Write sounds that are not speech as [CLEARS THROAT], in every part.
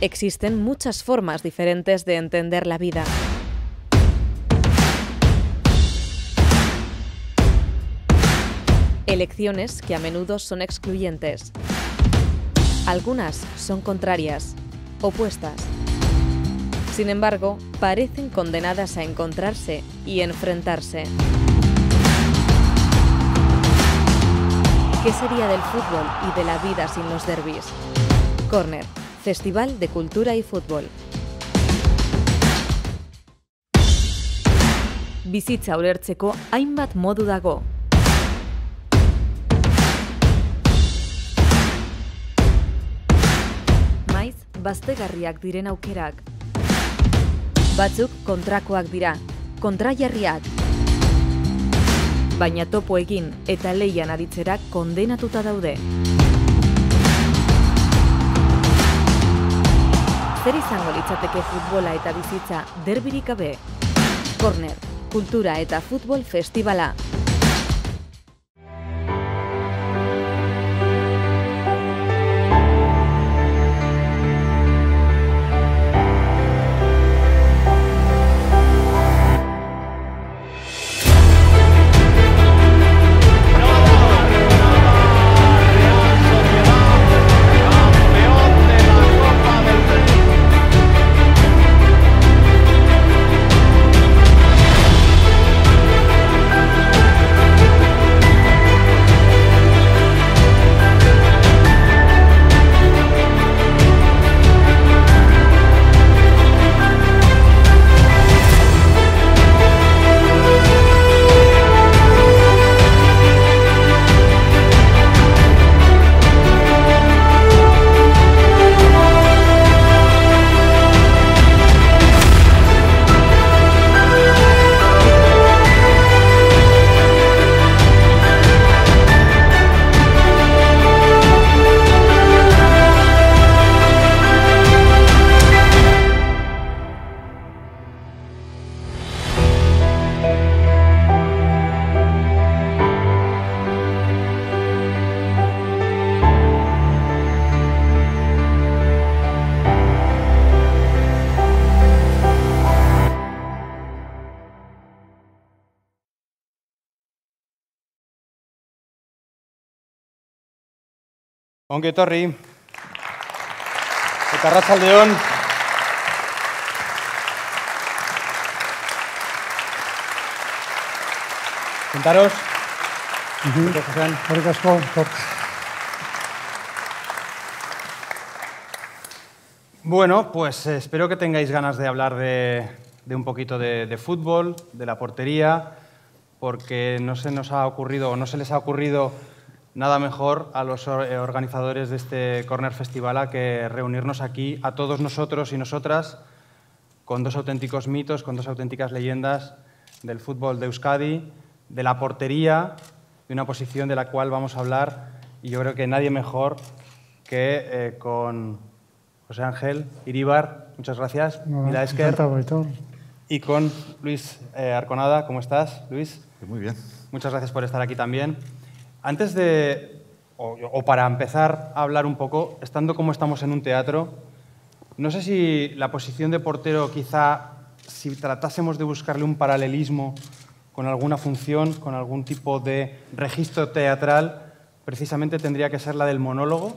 Existen muchas formas diferentes de entender la vida. Elecciones que a menudo son excluyentes. Algunas son contrarias, opuestas. Sin embargo, parecen condenadas a encontrarse y enfrentarse. ¿Qué sería del fútbol y de la vida sin los derbis? Corner, Festival de Cultura y Fútbol. Bizitza ulertzeko hainbat modu dago. Maiz, baztegarriak diren aukerak. Batzuk kontrakoak dira, kontrajarriak. Baina topo egin eta leian aritzerak kondenatuta daude. Zer izango litzateke futbola eta bizitza derbirik gabe? Corner, kultura eta futbol festivala. Ongi etorri. Eta arratsaldeon. Sentaros. Eskerrik asko, Tor. Bueno, pues eh, espero que tengáis ganas de hablar de, de un poquito de, de fútbol, de la portería, porque no se nos ha ocurrido o no se les ha ocurrido nada mejor a los eh, organizadores de este Corner Festival a que reunirnos aquí a todos nosotros y nosotras con dos auténticos mitos, con dos auténticas leyendas del fútbol de Euskadi, de la portería, de una posición de la cual vamos a hablar y yo creo que nadie mejor que eh, con José Ángel Iríbar, muchas gracias, Mila Esker, y con Luis eh, Arconada, ¿cómo estás, Luis? Muy bien. Muchas gracias por estar aquí también. Antes de, o, para empezar a hablar un poco, estando como estamos en un teatro, no sé si la posición de portero quizá, si tratásemos de buscarle un paralelismo con alguna función, con algún tipo de registro teatral, precisamente tendría que ser la del monólogo,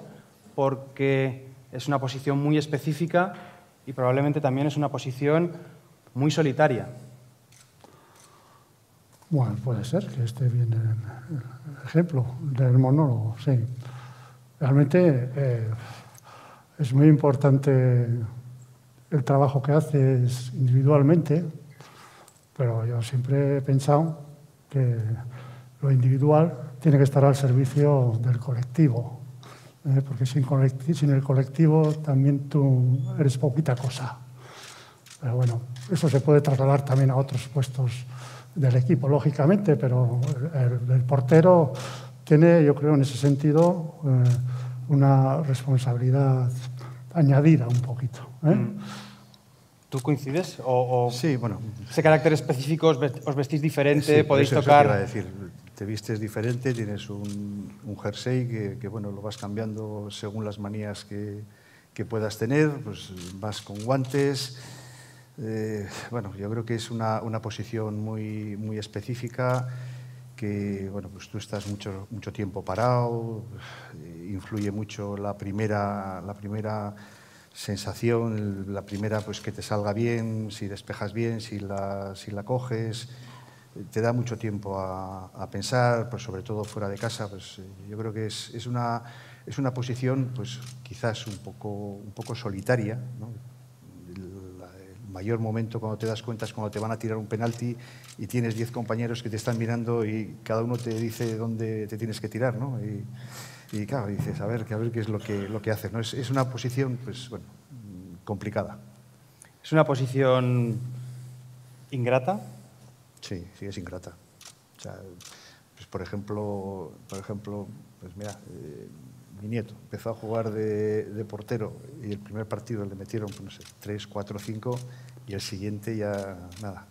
porque es una posición muy específica y probablemente también es una posición muy solitaria. Bueno, puede ser que esté bien el, ejemplo del monólogo, sí. Realmente eh, es muy importante el trabajo que haces individualmente, pero yo siempre he pensado que lo individual tiene que estar al servicio del colectivo, ¿eh? porque sin el colectivo también tú eres poquita cosa. Pero bueno, eso se puede trasladar también a otros puestos del equipo, lógicamente, pero el, el portero tiene, yo creo, en ese sentido, eh, una responsabilidad añadida un poquito. ¿eh? ¿Tú coincides? ¿O, o Sí, bueno. ese carácter específico os, ve- os vestís diferente, sí, podéis eso- eso tocar? decir, te vistes diferente, tienes un, un jersey que, que, bueno, lo vas cambiando según las manías que, que puedas tener, pues vas con guantes. Eh, bueno, yo creo que es una, una, posición muy, muy específica que, bueno, pues tú estás mucho, mucho tiempo parado, influye mucho la primera, la primera sensación, la primera pues que te salga bien, si despejas bien, si la, si la coges, te da mucho tiempo a, pensar, pues sobre todo fuera de casa, pues yo creo que es, es, una, es una posición pues quizás un poco, un poco solitaria, ¿no? Mayor momento cuando te das cuenta es cuando te van a tirar un penalti y tienes 10 compañeros que te están mirando y cada uno te dice dónde te tienes que tirar, ¿no? Y, y claro, dices, a ver, a ver qué es lo que, lo que haces. ¿no? Es, es, una posición, pues, bueno, complicada. ¿Es una posición ingrata? Sí, sí, es ingrata. O sea, pues, por ejemplo, por ejemplo pues mira, eh, mi nieto empezó a jugar de, de, portero y el primer partido le metieron, pues, no sé, 3, 4, 5 y el siguiente ya nada.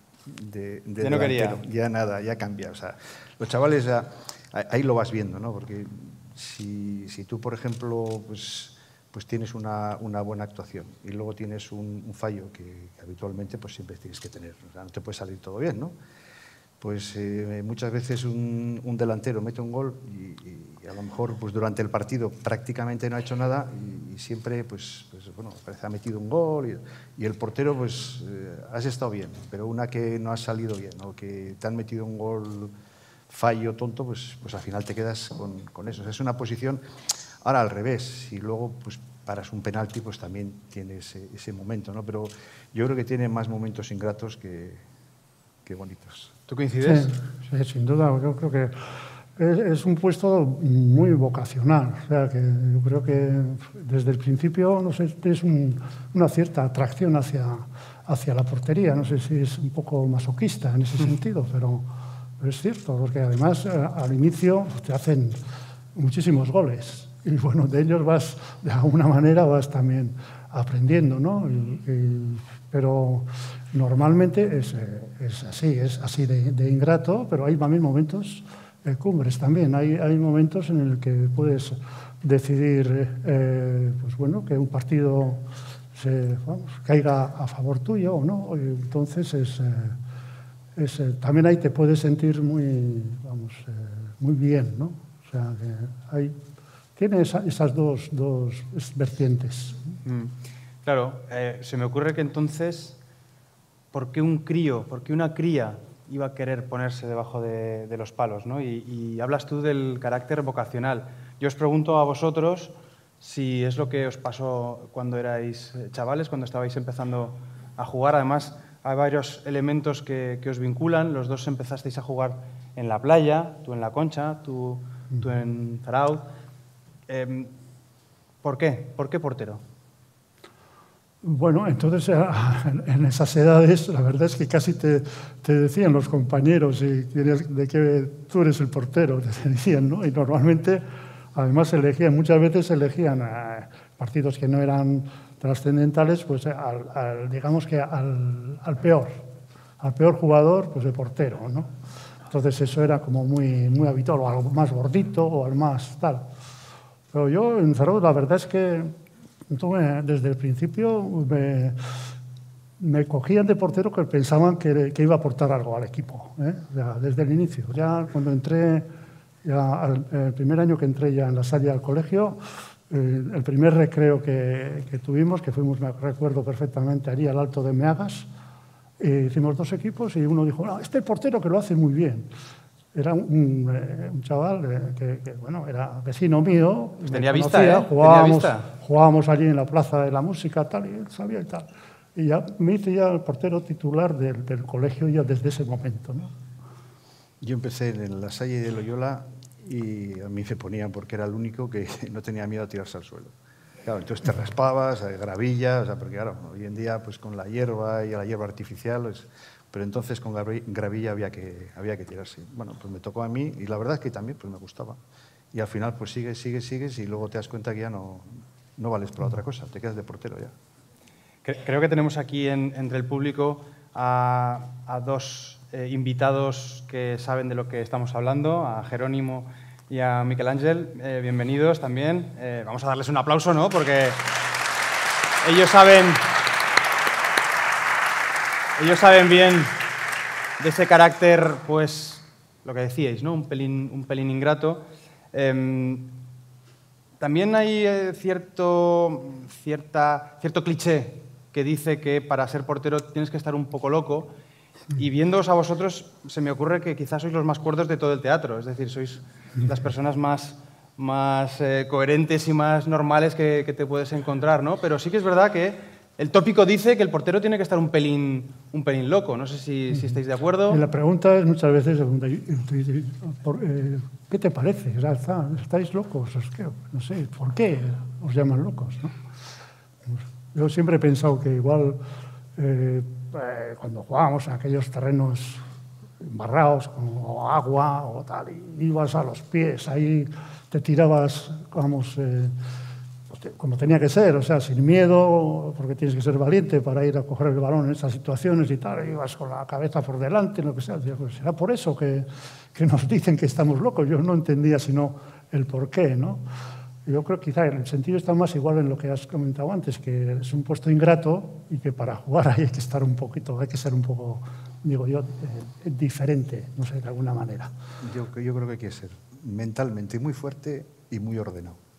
De, de ya no quería. Ya nada, ya cambia. O sea, los chavales ya, ahí lo vas viendo, ¿no? Porque si, si tú, por ejemplo, pues, pues tienes una, una, buena actuación y luego tienes un, un fallo que, que, habitualmente pues siempre tienes que tener, o sea, no te puede salir todo bien, ¿no? Pues eh, muchas veces un, un, delantero mete un gol y, y, a lo mejor pues durante el partido prácticamente no ha hecho nada y, y siempre pues, pues, bueno, parece ha metido un gol y, el portero pues eh, has estado bien, pero una que no ha salido bien o que te han metido un gol fallo tonto, pues, pues al final te quedas con, con eso. Es una posición, ahora al revés, si luego pues paras un penalti, pues también tiene ese, ese, momento, ¿no? Pero yo creo que tiene más momentos ingratos que, que bonitos. ¿Tú coincides? Sí, sí, sin duda, yo creo que es, es, un puesto muy vocacional, o sea, que yo creo que desde el principio, no sé, es un, una cierta atracción hacia, hacia la portería, no sé si es un poco masoquista en ese sentido, pero pero es cierto, porque además eh, al inicio te hacen muchísimos goles y bueno, de ellos vas, de alguna manera vas también aprendiendo, ¿no? Y, y, pero normalmente es, eh, es, así, es así de, de, ingrato, pero hay también momentos eh, cumbres también. Hay, momentos en el que puedes decidir, eh, pues bueno, que un partido se, caiga a favor tuyo o no. Entonces es también ahí te puedes sentir muy, vamos, muy bien, ¿no? O sea, que hay, tiene esa, esas dos, dos vertientes. Mm. Claro, eh, se me ocurre que entonces, ¿por qué un crío, por qué una cría iba a querer ponerse debajo de, de los palos? ¿no? Y, y, hablas tú del carácter vocacional. Yo os pregunto a vosotros si es lo que os pasó cuando erais chavales, cuando estabais empezando a jugar. Además, hay varios elementos que, que, os vinculan. Los dos empezasteis a jugar en la playa, tú en la Concha, tú, tú en Zaraud. Eh, ¿Por qué? ¿Por qué portero? Bueno, entonces eh, [LAUGHS] en esas edades la verdad es que casi te, te decían los compañeros y de que tú eres el portero, [LAUGHS] te decían, ¿no? Y normalmente, además elegían, muchas veces elegían a partidos que no eran trascendentales, pues al, digamos que al, al, peor, al peor jugador, pues de portero, ¿no? Entonces eso era como muy, muy habitual, o al más gordito, o al más tal. Pero yo en Zaragoza la verdad es que tuve, desde el principio me, me, cogían de portero que pensaban que, que, iba a aportar algo al equipo, ¿eh? ya, desde el inicio. Ya cuando entré, ya al, el primer año que entré ya en la sala del colegio, eh, el primer recreo que, que, tuvimos, que fuimos, me recuerdo perfectamente, allí al Alto de Meagas, eh, hicimos dos equipos y uno dijo, no, este portero que lo hace muy bien. Era un, un, eh, un chaval eh, que, que, bueno, era vecino mío. Pues tenía, vista, ¿eh? jugábamos, tenía vista, Jugábamos allí en la Plaza de la Música, tal, y él sabía y tal. Y ya me hice ya el portero titular del, del colegio ya desde ese momento. ¿no? Yo empecé en la Salle de Loyola y a mí me ponían porque era el único que [LAUGHS] no tenía miedo a tirarse al suelo. Claro, entonces te raspabas, gravilla, o sea, porque claro, hoy en día pues con la hierba y la hierba artificial, pues, pero entonces con gravilla había que, había que tirarse. Bueno, pues me tocó a mí y la verdad es que también pues me gustaba. Y al final pues sigues, sigues, sigues y luego te das cuenta que ya no, no vales para otra cosa, te quedas de portero ya. Creo que tenemos aquí en, entre el público a, dos eh, invitados que saben de lo que estamos hablando, a Jerónimo y a Miquel Ángel. Eh, bienvenidos también. Eh, vamos a darles un aplauso, ¿no? Porque ellos saben, ellos saben bien de ese carácter, pues, lo que decíais, ¿no? Un pelín, un pelín ingrato. También hay eh, cierto, cierta, cierto cliché que dice que para ser portero tienes que estar un poco loco. Y viéndoos a vosotros, se me ocurre que quizás sois los más cuerdos de todo el teatro. Es decir, sois las personas más, más eh, coherentes y más normales que, que, te puedes encontrar, ¿no? Pero sí que es verdad que el tópico dice que el portero tiene que estar un pelín, un pelín loco. No sé si, estáis de acuerdo. La pregunta es muchas veces, eh, ¿qué te parece? ¿Estáis locos? No sé, ¿por qué os llaman locos? ¿no? Yo siempre he pensado que igual eh, eh, cuando jugábamos en aquellos terrenos embarrados, con agua o tal, y ibas a los pies, ahí te tirabas, vamos, como tenía que ser, o sea, sin miedo, porque tienes que ser valiente para ir a coger el balón en esas situaciones y tal, ibas con la cabeza por delante, lo que sea. Pues será por eso que, que nos dicen que estamos locos. Yo no entendía sino el por qué, ¿no? Yo creo que quizá el sentido está más igual en lo que has comentado antes, que es un puesto ingrato y que para jugar hay que estar un poquito, hay que ser un poco, digo yo, eh, diferente, no sé, de alguna manera. Yo, yo creo que hay que ser mentalmente muy fuerte y muy ordenado.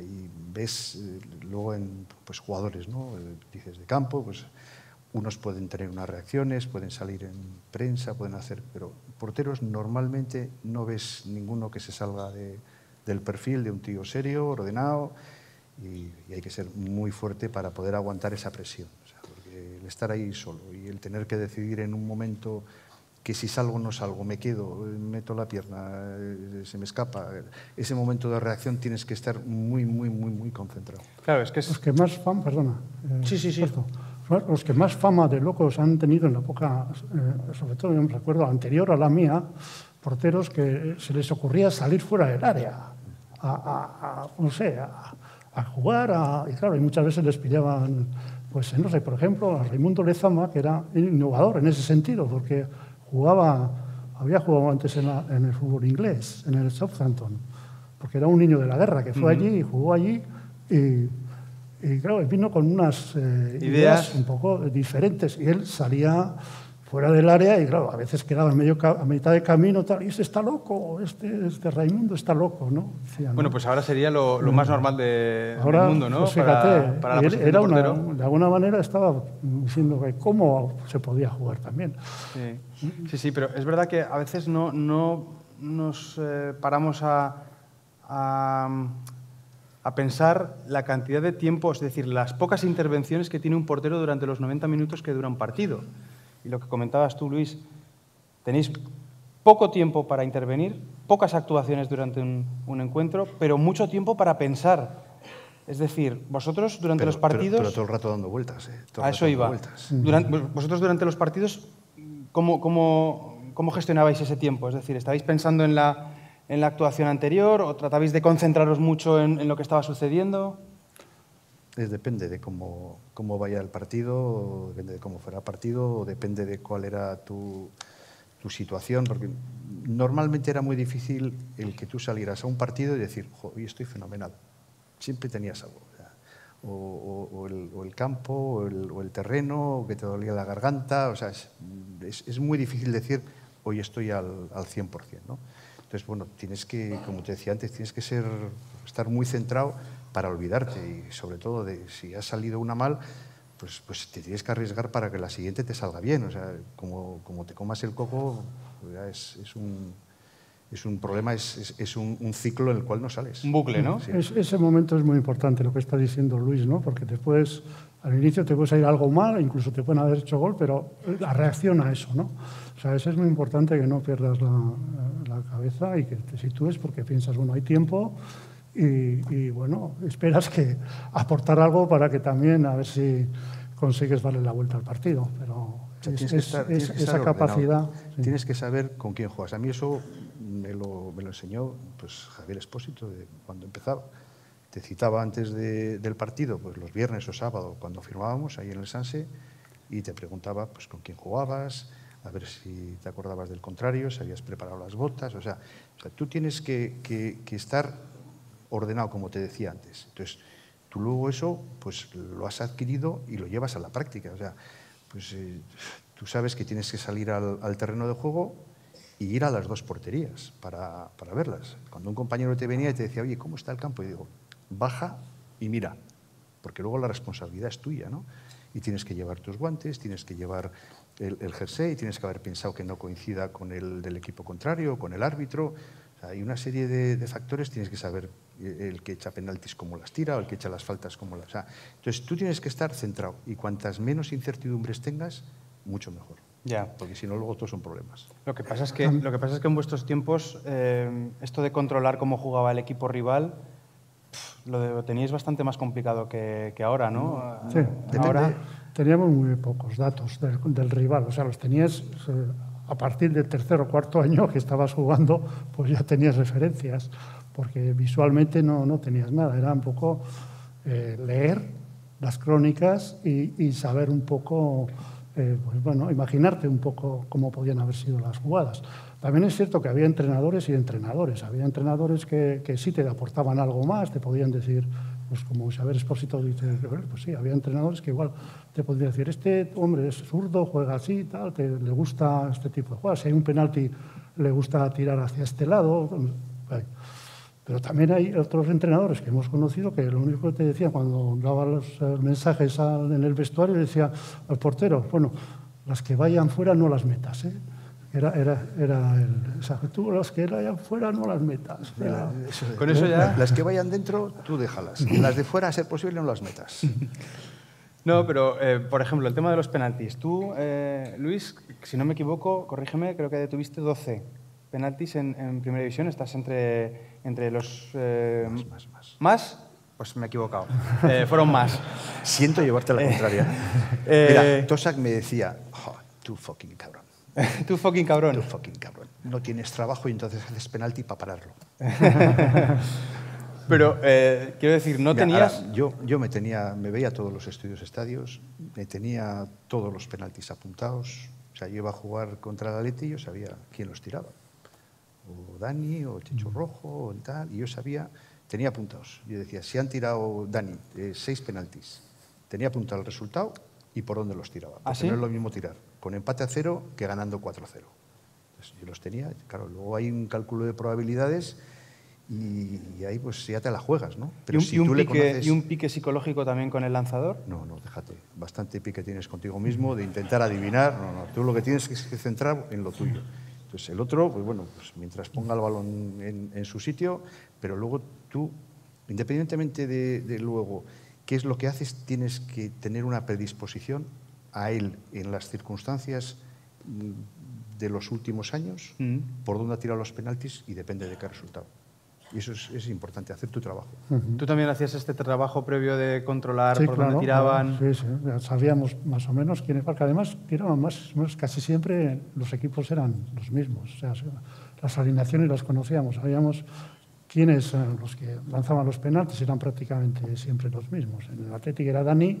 Y ves eh, luego en pues, jugadores, ¿no? Eh, dices de campo, pues unos pueden tener unas reacciones, pueden salir en prensa, pueden hacer, pero porteros normalmente no ves ninguno que se salga de del perfil de un tío serio, ordenado, y, y hay que ser muy fuerte para poder aguantar esa presión. O sea, porque el estar ahí solo y el tener que decidir en un momento que si salgo o no salgo, me quedo, meto la pierna, se me escapa. Ese momento de reacción tienes que estar muy, muy, muy, muy concentrado. Claro, es que es... Los que más fama, perdona. Eh, sí, sí, sí. Los que más fama de locos han tenido en la época, eh, sobre todo yo me recuerdo, anterior a la mía, porteros que se les ocurría salir fuera del área a, a, a no sé, a, jugar, y claro, y muchas veces les pillaban, pues no sé, por ejemplo, a Raimundo Lezama, que era innovador en ese sentido, porque jugaba, había jugado antes en, la, en el fútbol inglés, en el Southampton, porque era un niño de la guerra que fue uh -huh. allí y jugó allí, y, y claro, vino con unas eh, ideas. ideas un poco diferentes, y él salía fuera del área y claro, a veces quedaba medio, a mitad de camino tal, y este está loco, este, este Raimundo está loco, ¿no? Decía, bueno, pues ahora sería lo, lo más normal de, ahora, del mundo, ¿no? Pues fíjate, para, para la era una, de alguna manera estaba diciendo que cómo se podía jugar también. Sí, sí, sí pero es verdad que a veces no, no nos eh, paramos a, a, a pensar la cantidad de tiempo, es decir, las pocas intervenciones que tiene un portero durante los 90 minutos que dura un partido. Y lo que comentabas tú, Luis, tenéis poco tiempo para intervenir, pocas actuaciones durante un, un encuentro, pero mucho tiempo para pensar. Es decir, vosotros durante pero, los partidos... Pero, pero, todo el rato dando vueltas. Eh, todo a eso iba. Durante, vosotros durante los partidos, ¿cómo, cómo, ¿cómo gestionabais ese tiempo? Es decir, ¿estabais pensando en la, en la actuación anterior o tratabais de concentraros mucho en, en lo que estaba sucediendo? Es, depende de cómo, cómo vaya el partido, depende de cómo fuera el partido, depende de cuál era tu, tu situación, porque normalmente era muy difícil el que tú salieras a un partido y decir, hoy estoy fenomenal. Siempre tenías algo. O, o, o, el, o, el, campo, o el, el, terreno, o que te dolía la garganta. O sea, es, es, es muy difícil decir, hoy estoy al, al 100%. ¿no? Entonces, bueno, tienes que, como te decía antes, tienes que ser, estar muy centrado para olvidarte y sobre todo de si ha salido una mal, pues, pues te tienes que arriesgar para que la siguiente te salga bien. O sea, como, como te comas el coco, es, es, un, es un problema, es, es, es un, un, ciclo en el cual no sales. Un bucle, ¿no? Sí. ese momento es muy importante, lo que está diciendo Luis, ¿no? Porque después, al inicio te puede salir algo mal, incluso te pueden haber hecho gol, pero la reacción a eso, ¿no? O sea, eso es muy importante que no pierdas la, la cabeza y que te sitúes porque piensas, bueno, hay tiempo, y, y, bueno, esperas que aportar algo para que también a ver si consigues darle la vuelta al partido. Pero o sea, es, estar, es, esa capacidad. Sí. Tienes que saber con quién juegas. A mí eso me lo, me lo enseñó pues, Javier Espósito de cuando empezaba. Te citaba antes de, del partido, pues los viernes o sábado, cuando firmábamos ahí en el Sanse, y te preguntaba pues, con quién jugabas, a ver si te acordabas del contrario, si habías preparado las botas. O sea, o sea tú tienes que, que, que estar ordenado, como te decía antes. Entonces, tú luego eso pues lo has adquirido y lo llevas a la práctica. O sea, pues eh, tú sabes que tienes que salir al, terreno de juego y ir a las dos porterías para, para, verlas. Cuando un compañero te venía y te decía, oye, ¿cómo está el campo? Y digo, baja y mira, porque luego la responsabilidad es tuya, ¿no? Y tienes que llevar tus guantes, tienes que llevar el, jersey, tienes que haber pensado que no coincida con el del equipo contrario, con el árbitro. hay una serie de, de factores, tienes que saber el que echa penaltis como las tira o el que echa las faltas como las... O sea, entonces tú tienes que estar centrado y cuantas menos incertidumbres tengas, mucho mejor. Ya. Porque si no, luego todos son problemas. Lo que pasa es que, lo que, pasa es que en vuestros tiempos eh, esto de controlar cómo jugaba el equipo rival lo, teníais bastante más complicado que, que ahora, ¿no? Sí, ahora teníamos muy pocos datos del, del, rival. O sea, los tenías eh, a partir del tercer o cuarto año que estabas jugando, pues ya tenías referencias porque visualmente no, no tenías nada, era un poco eh, leer las crónicas y, saber un poco, eh, pues bueno, imaginarte un poco cómo podían haber sido las jugadas. También es cierto que había entrenadores y entrenadores. Había entrenadores que, que sí te aportaban algo más, te podían decir, pues como Isabel Expósito dice, pues sí, había entrenadores que igual te podrían decir, este hombre es zurdo, juega así, tal, te, le gusta este tipo de jugadas. Si hay un penalti, le gusta tirar hacia este lado. Pero también hay otros entrenadores que hemos conocido que lo único que te decían cuando daba los eh, mensajes en el vestuario, decía al portero, bueno, las que vayan fuera no las metas. ¿eh? Era, era, era el, o sea, tú las que vayan fuera no las metas. Era, Con eso ya... Las que vayan dentro, tú déjalas. [LAUGHS] Las de fuera, a ser posible, no las metas. [LAUGHS] No, pero, eh, por ejemplo, el tema de los penaltis. Tú, eh, Luis, si no me equivoco, corrígeme, creo que tuviste 12 penaltis en, en primera división. Estás entre entre los... Eh, más, más, más. ¿Más? Pues me he equivocado. [LAUGHS] Eh, fueron más. Siento llevarte la contraria. [LAUGHS] Eh, Mira, Tosak me decía, oh, tú fucking cabrón. [LAUGHS] tú fucking cabrón. Tú fucking cabrón. No tienes trabajo y entonces haces penalti para pararlo. Pero eh, quiero decir, no Mira, tenías. Ahora, yo, yo me tenía, me veía todos los estudios estadios, me tenía todos los penaltis apuntados. O sea, yo iba a jugar contra el Atleti y yo sabía quién los tiraba o Dani, o Checho mm. Rojo, o tal, y yo sabía, tenía apuntados. Yo decía, si han tirado Dani eh, seis penaltis, tenía apuntado el resultado y por dónde los tiraba. ¿Ah, no es lo mismo tirar con empate a cero que ganando 4-0. Yo los tenía, claro, luego hay un cálculo de probabilidades y, y, ahí pues ya te la juegas, ¿no? Pero ¿Y un, si y un pique, conoces... ¿Y un pique psicológico también con el lanzador? No, no, déjate. Bastante pique tienes contigo mismo de intentar adivinar. No, no, tú lo que tienes que centrar en lo tuyo. Pues el otro, pues bueno, pues mientras ponga el balón en, en, su sitio, pero luego tú, independientemente de, de, luego qué es lo que haces, tienes que tener una predisposición a él en las circunstancias mm, de los últimos años, mm. por dónde ha tirado los penaltis y depende de qué resultado. Y eso es, es, importante, hacer tu trabajo. Uh -huh. ¿Tú también hacías este trabajo previo de controlar sí, por claro, dónde tiraban? Claro, sí, sí, sabíamos más o menos quiénes, porque además tiraban más, más, casi siempre los equipos eran los mismos. O sea, las alineaciones las conocíamos, sabíamos quiénes los que lanzaban los penaltis, eran prácticamente siempre los mismos. En el Atlético era Dani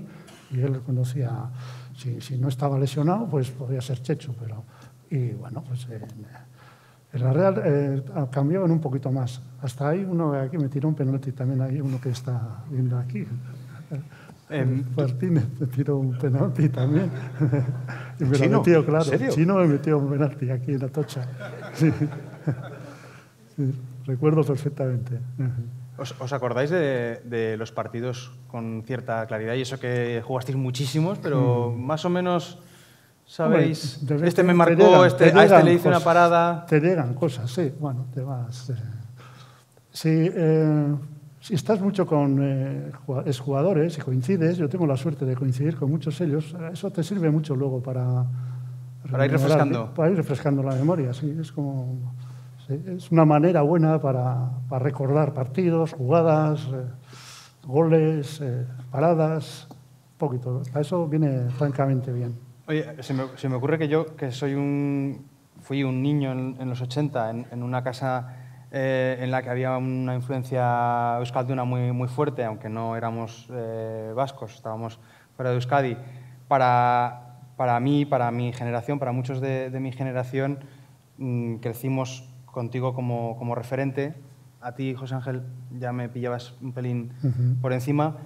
y él conocía, si, si no estaba lesionado, pues podía ser Checho, pero... Y bueno, pues... Eh, en la Real eh, cambiaban un poquito más. Hasta ahí uno aquí me tiró un penalti, también hay uno que está viendo aquí. Eh, Martínez me tiró un penalti también. [LAUGHS] y me ¿Chino? lo metió, claro. ¿Serio? Chino me metió un penalti aquí en Atocha. Sí. sí, recuerdo perfectamente. ¿Os, ¿Os, acordáis de, de, los partidos con cierta claridad? Y eso que jugasteis muchísimos, pero mm. más o menos ¿Sabéis? Hombre, este me marcó, llegan, este, a este le hice cosas, una parada. Te llegan cosas, sí. Bueno, te vas. Eh. Si, eh, si, estás mucho con eh, exjugadores y coincides, yo tengo la suerte de coincidir con muchos ellos, eso te sirve mucho luego para. Para ir refrescando. Para ir refrescando la memoria, sí. Es como. Sí, es una manera buena para, para recordar partidos, jugadas, eh, goles, eh, paradas, un poquito. Para eso viene francamente bien. Oye, se me, se me, ocurre que yo, que soy un, fui un niño en, en los 80, en, en una casa eh, en la que había una influencia euskalduna muy, muy fuerte, aunque no éramos eh, vascos, estábamos fuera de Euskadi. Para, para mí, para mi generación, para muchos de, de mi generación, mmm, crecimos contigo como, como, referente. A ti, José Ángel, ya me pillabas un pelín uh -huh. por encima.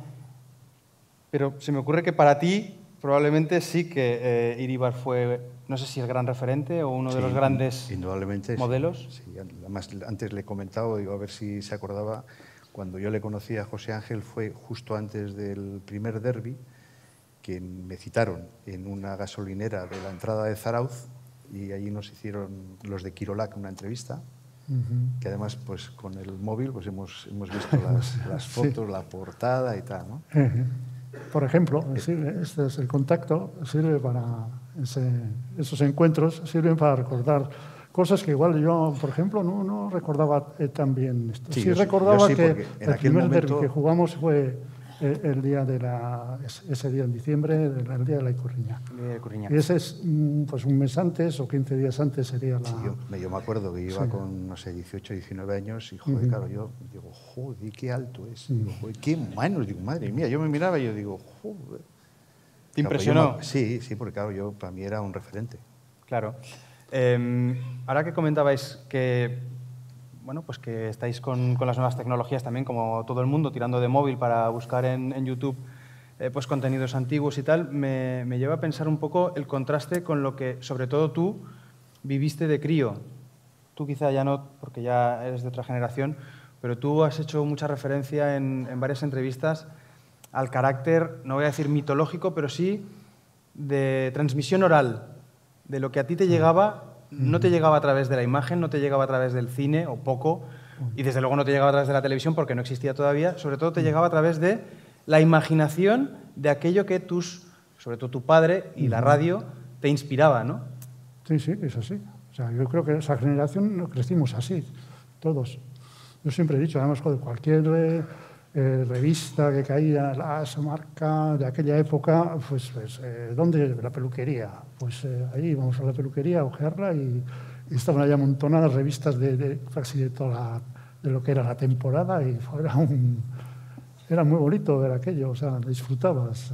Pero se me ocurre que para ti probablemente sí que eh, Iribar fue, no sé si el gran referente o uno de los grandes indudablemente, modelos. Sí, además antes le he comentado, digo, a ver si se acordaba, cuando yo le conocí a José Ángel fue justo antes del primer derby, que me citaron en una gasolinera de la entrada de Zarauz y allí nos hicieron los de Quirolac una entrevista, que además pues con el móvil pues hemos, hemos visto las, [LAUGHS] las fotos, la portada y tal. ¿no? Por ejemplo, este es el contacto, sirve para esos encuentros, sirven para recordar cosas que igual yo, por ejemplo, no, no recordaba eh, tan bien esto. Sí, recordaba que el primer momento... que jugamos fue el día de la, ese día en diciembre, el día de la Icurriña. Y ese es mm, pues un mes antes o 15 días antes sería la... yo, me acuerdo que iba con, no sé, 18, 19 años y, joder, claro, yo digo, joder, qué alto es. Digo, joder, qué manos. Digo, madre mía, yo me miraba y yo digo, joder. ¿Te impresionó? sí, sí, porque claro, yo, para mí era un referente. Claro. Em, ahora que comentabais que bueno, pues que estáis con, con, las nuevas tecnologías también, como todo el mundo, tirando de móvil para buscar en, en YouTube eh, pues contenidos antiguos y tal, me, me, lleva a pensar un poco el contraste con lo que, sobre todo tú, viviste de crío. Tú quizá ya no, porque ya eres de otra generación, pero tú has hecho mucha referencia en, en varias entrevistas al carácter, no voy a decir mitológico, pero sí de transmisión oral, de lo que a ti te llegaba no te llegaba a través de la imagen, no te llegaba a través del cine o poco, y desde luego no te llegaba a través de la televisión porque no existía todavía, sobre todo te llegaba a través de la imaginación de aquello que tus, sobre todo tu padre y la radio, te inspiraba, ¿no? Sí, sí, es así. O sea, yo creo que esa generación crecimos así, todos. Yo siempre he dicho, además, de cualquier eh, eh, revista que caía, la marca de aquella época, pues, pues eh, ¿dónde? La peluquería. Pues eh, ahí íbamos a la peluquería a ojearla y, estaban allá amontonadas revistas de, de, casi de, toda de lo que era la temporada y [LAUGHS] era, un, era muy bonito ver aquello, o sea, disfrutabas.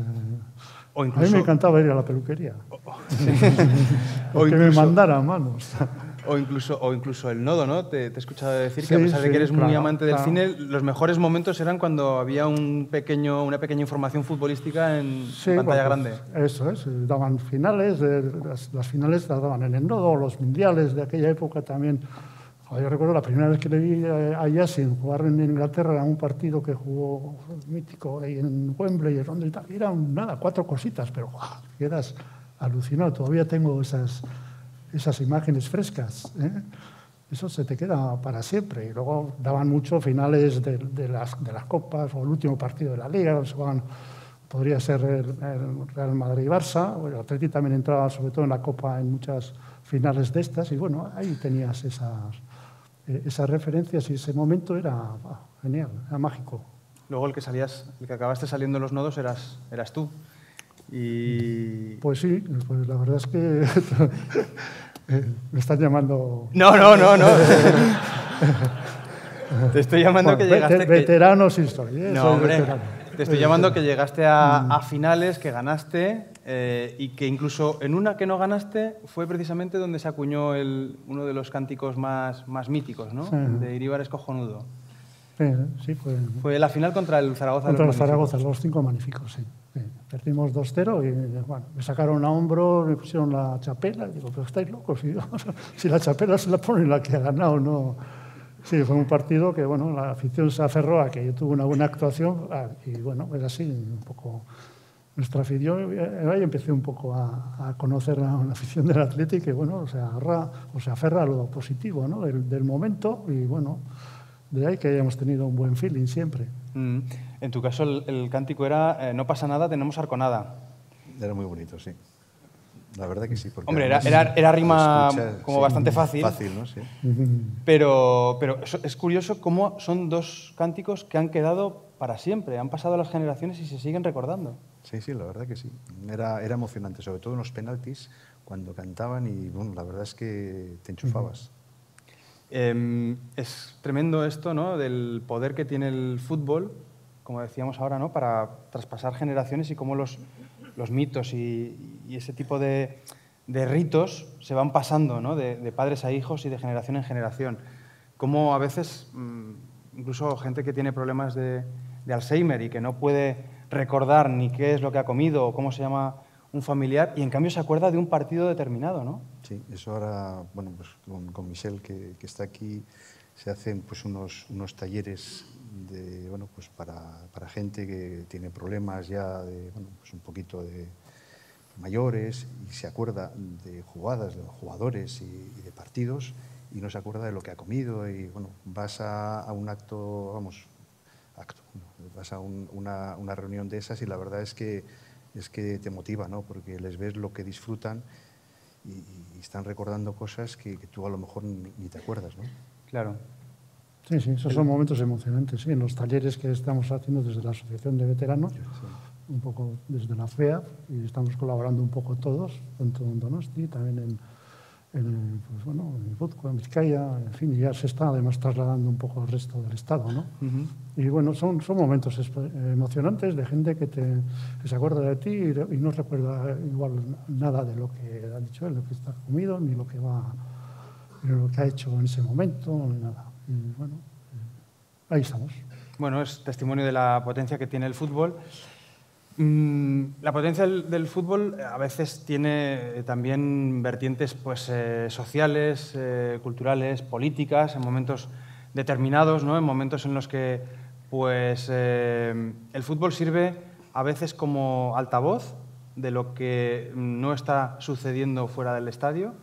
O incluso... A mí me encantaba ir a la peluquería. [LAUGHS] [LAUGHS] O, que me mandara manos. O incluso, o incluso el nodo, ¿no? Te, he escuchado decir que a pesar de que eres muy amante del cine, los mejores momentos eran cuando había un pequeño, una pequeña información futbolística en pantalla grande. Eso es, daban finales, las, finales las daban en el nodo, los mundiales de aquella época también. Yo recuerdo la primera vez que le vi a Yassin jugar en Inglaterra a un partido que jugó mítico ahí en Wembley, y tal. Eran nada, cuatro cositas, pero quedas alucinado. Todavía tengo esas esas imágenes frescas. ¿eh? Eso se te queda para siempre. Y luego daban muchos finales de, las, de las copas o el último partido de la liga, podría ser el, Real Madrid-Barça, o el Atleti también entraba sobre todo en la copa en muchas finales de estas, y bueno, ahí tenías esas, eh, esas referencias y ese momento era genial, era mágico. Luego el que salías, el que acabaste saliendo en los nodos eras, eras tú. Y... Pues sí, pues la verdad es que [LAUGHS] me están llamando... No, no, no, no. [LAUGHS] Te estoy llamando que llegaste... Veteranos historia. No, hombre. Te estoy llamando que llegaste a, mm. finales, que ganaste eh, y que incluso en una que no ganaste fue precisamente donde se acuñó el, uno de los cánticos más, más míticos, ¿no? De Iríbar Escojonudo. Sí, fue... Fue la final contra el Zaragoza. Contra el Zaragoza, los cinco magníficos, sí. Perdimos 2-0 y bueno, me sacaron a hombro, me pusieron la chapela. Digo, pero estáis locos. [LAUGHS] si la chapela se la pone la que ha ganado, no. Sí, fue un partido que bueno, la afición se aferró a que yo tuve una buena actuación ah, y bueno, era así, un poco nuestra afición. Ahí empecé un poco a, a conocer la, la, afición del Atlético que bueno, se agarra o se aferra a lo positivo ¿no? del, del momento y bueno, de ahí que hayamos tenido un buen feeling siempre. Mm. En tu caso, el, cántico era eh, No pasa nada, tenemos arconada. Era muy bonito, sí. La verdad que sí. Hombre, era, era, rima como bastante fácil. Fácil, ¿no? Sí. Pero, pero es curioso cómo son dos cánticos que han quedado para siempre, han pasado las generaciones y se siguen recordando. Sí, sí, la verdad que sí. Era, era emocionante, sobre todo en los penaltis, cuando cantaban y, bueno, la verdad es que te enchufabas. Em, es tremendo esto, ¿no? Del poder que tiene el fútbol, como decíamos ahora, ¿no? Para traspasar generaciones y cómo los, los mitos y, ese tipo de, de, ritos se van pasando, ¿no? De, padres a hijos y de generación en generación. Cómo a veces, mm, incluso gente que tiene problemas de, de Alzheimer y que no puede recordar ni qué es lo que ha comido o cómo se llama un familiar y en cambio se acuerda de un partido determinado, ¿no? Sí, eso ahora, bueno, pues con, con Michelle que, que, está aquí, se hacen pues unos, unos talleres de, bueno, pues para, para, gente que tiene problemas ya de, bueno, pues un poquito de mayores y se acuerda de jugadas, de jugadores y, de partidos y no se acuerda de lo que ha comido y bueno, vas a, un acto, vamos, acto, vas a un, una, una reunión de esas y la verdad es que es que te motiva, ¿no? porque les ves lo que disfrutan y, están recordando cosas que, que, tú a lo mejor ni, te acuerdas. ¿no? Claro. Sí, sí, esos son momentos emocionantes. Sí, en los talleres que estamos haciendo desde la Asociación de Veteranos, un poco desde la FEA, y estamos colaborando un poco todos, tanto en Donosti, también en, en, pues bueno, en en Vizcaya, en fin, y ya se está además trasladando un poco al resto del Estado. ¿no? Uh -huh. Y bueno, son, son momentos emocionantes de gente que, te, que se acuerda de ti y, y, no recuerda igual nada de lo que ha dicho él, lo que está comido, ni lo que, va, ni lo que ha hecho en ese momento, ni nada. Bueno, ahí estamos. Bueno, es testimonio de la potencia que tiene el fútbol. Mm, la potencia del, fútbol a veces tiene también vertientes pues, eh, sociales, eh, culturales, políticas, en momentos determinados, ¿no? en momentos en los que pues, eh, el fútbol sirve a veces como altavoz de lo que no está sucediendo fuera del estadio,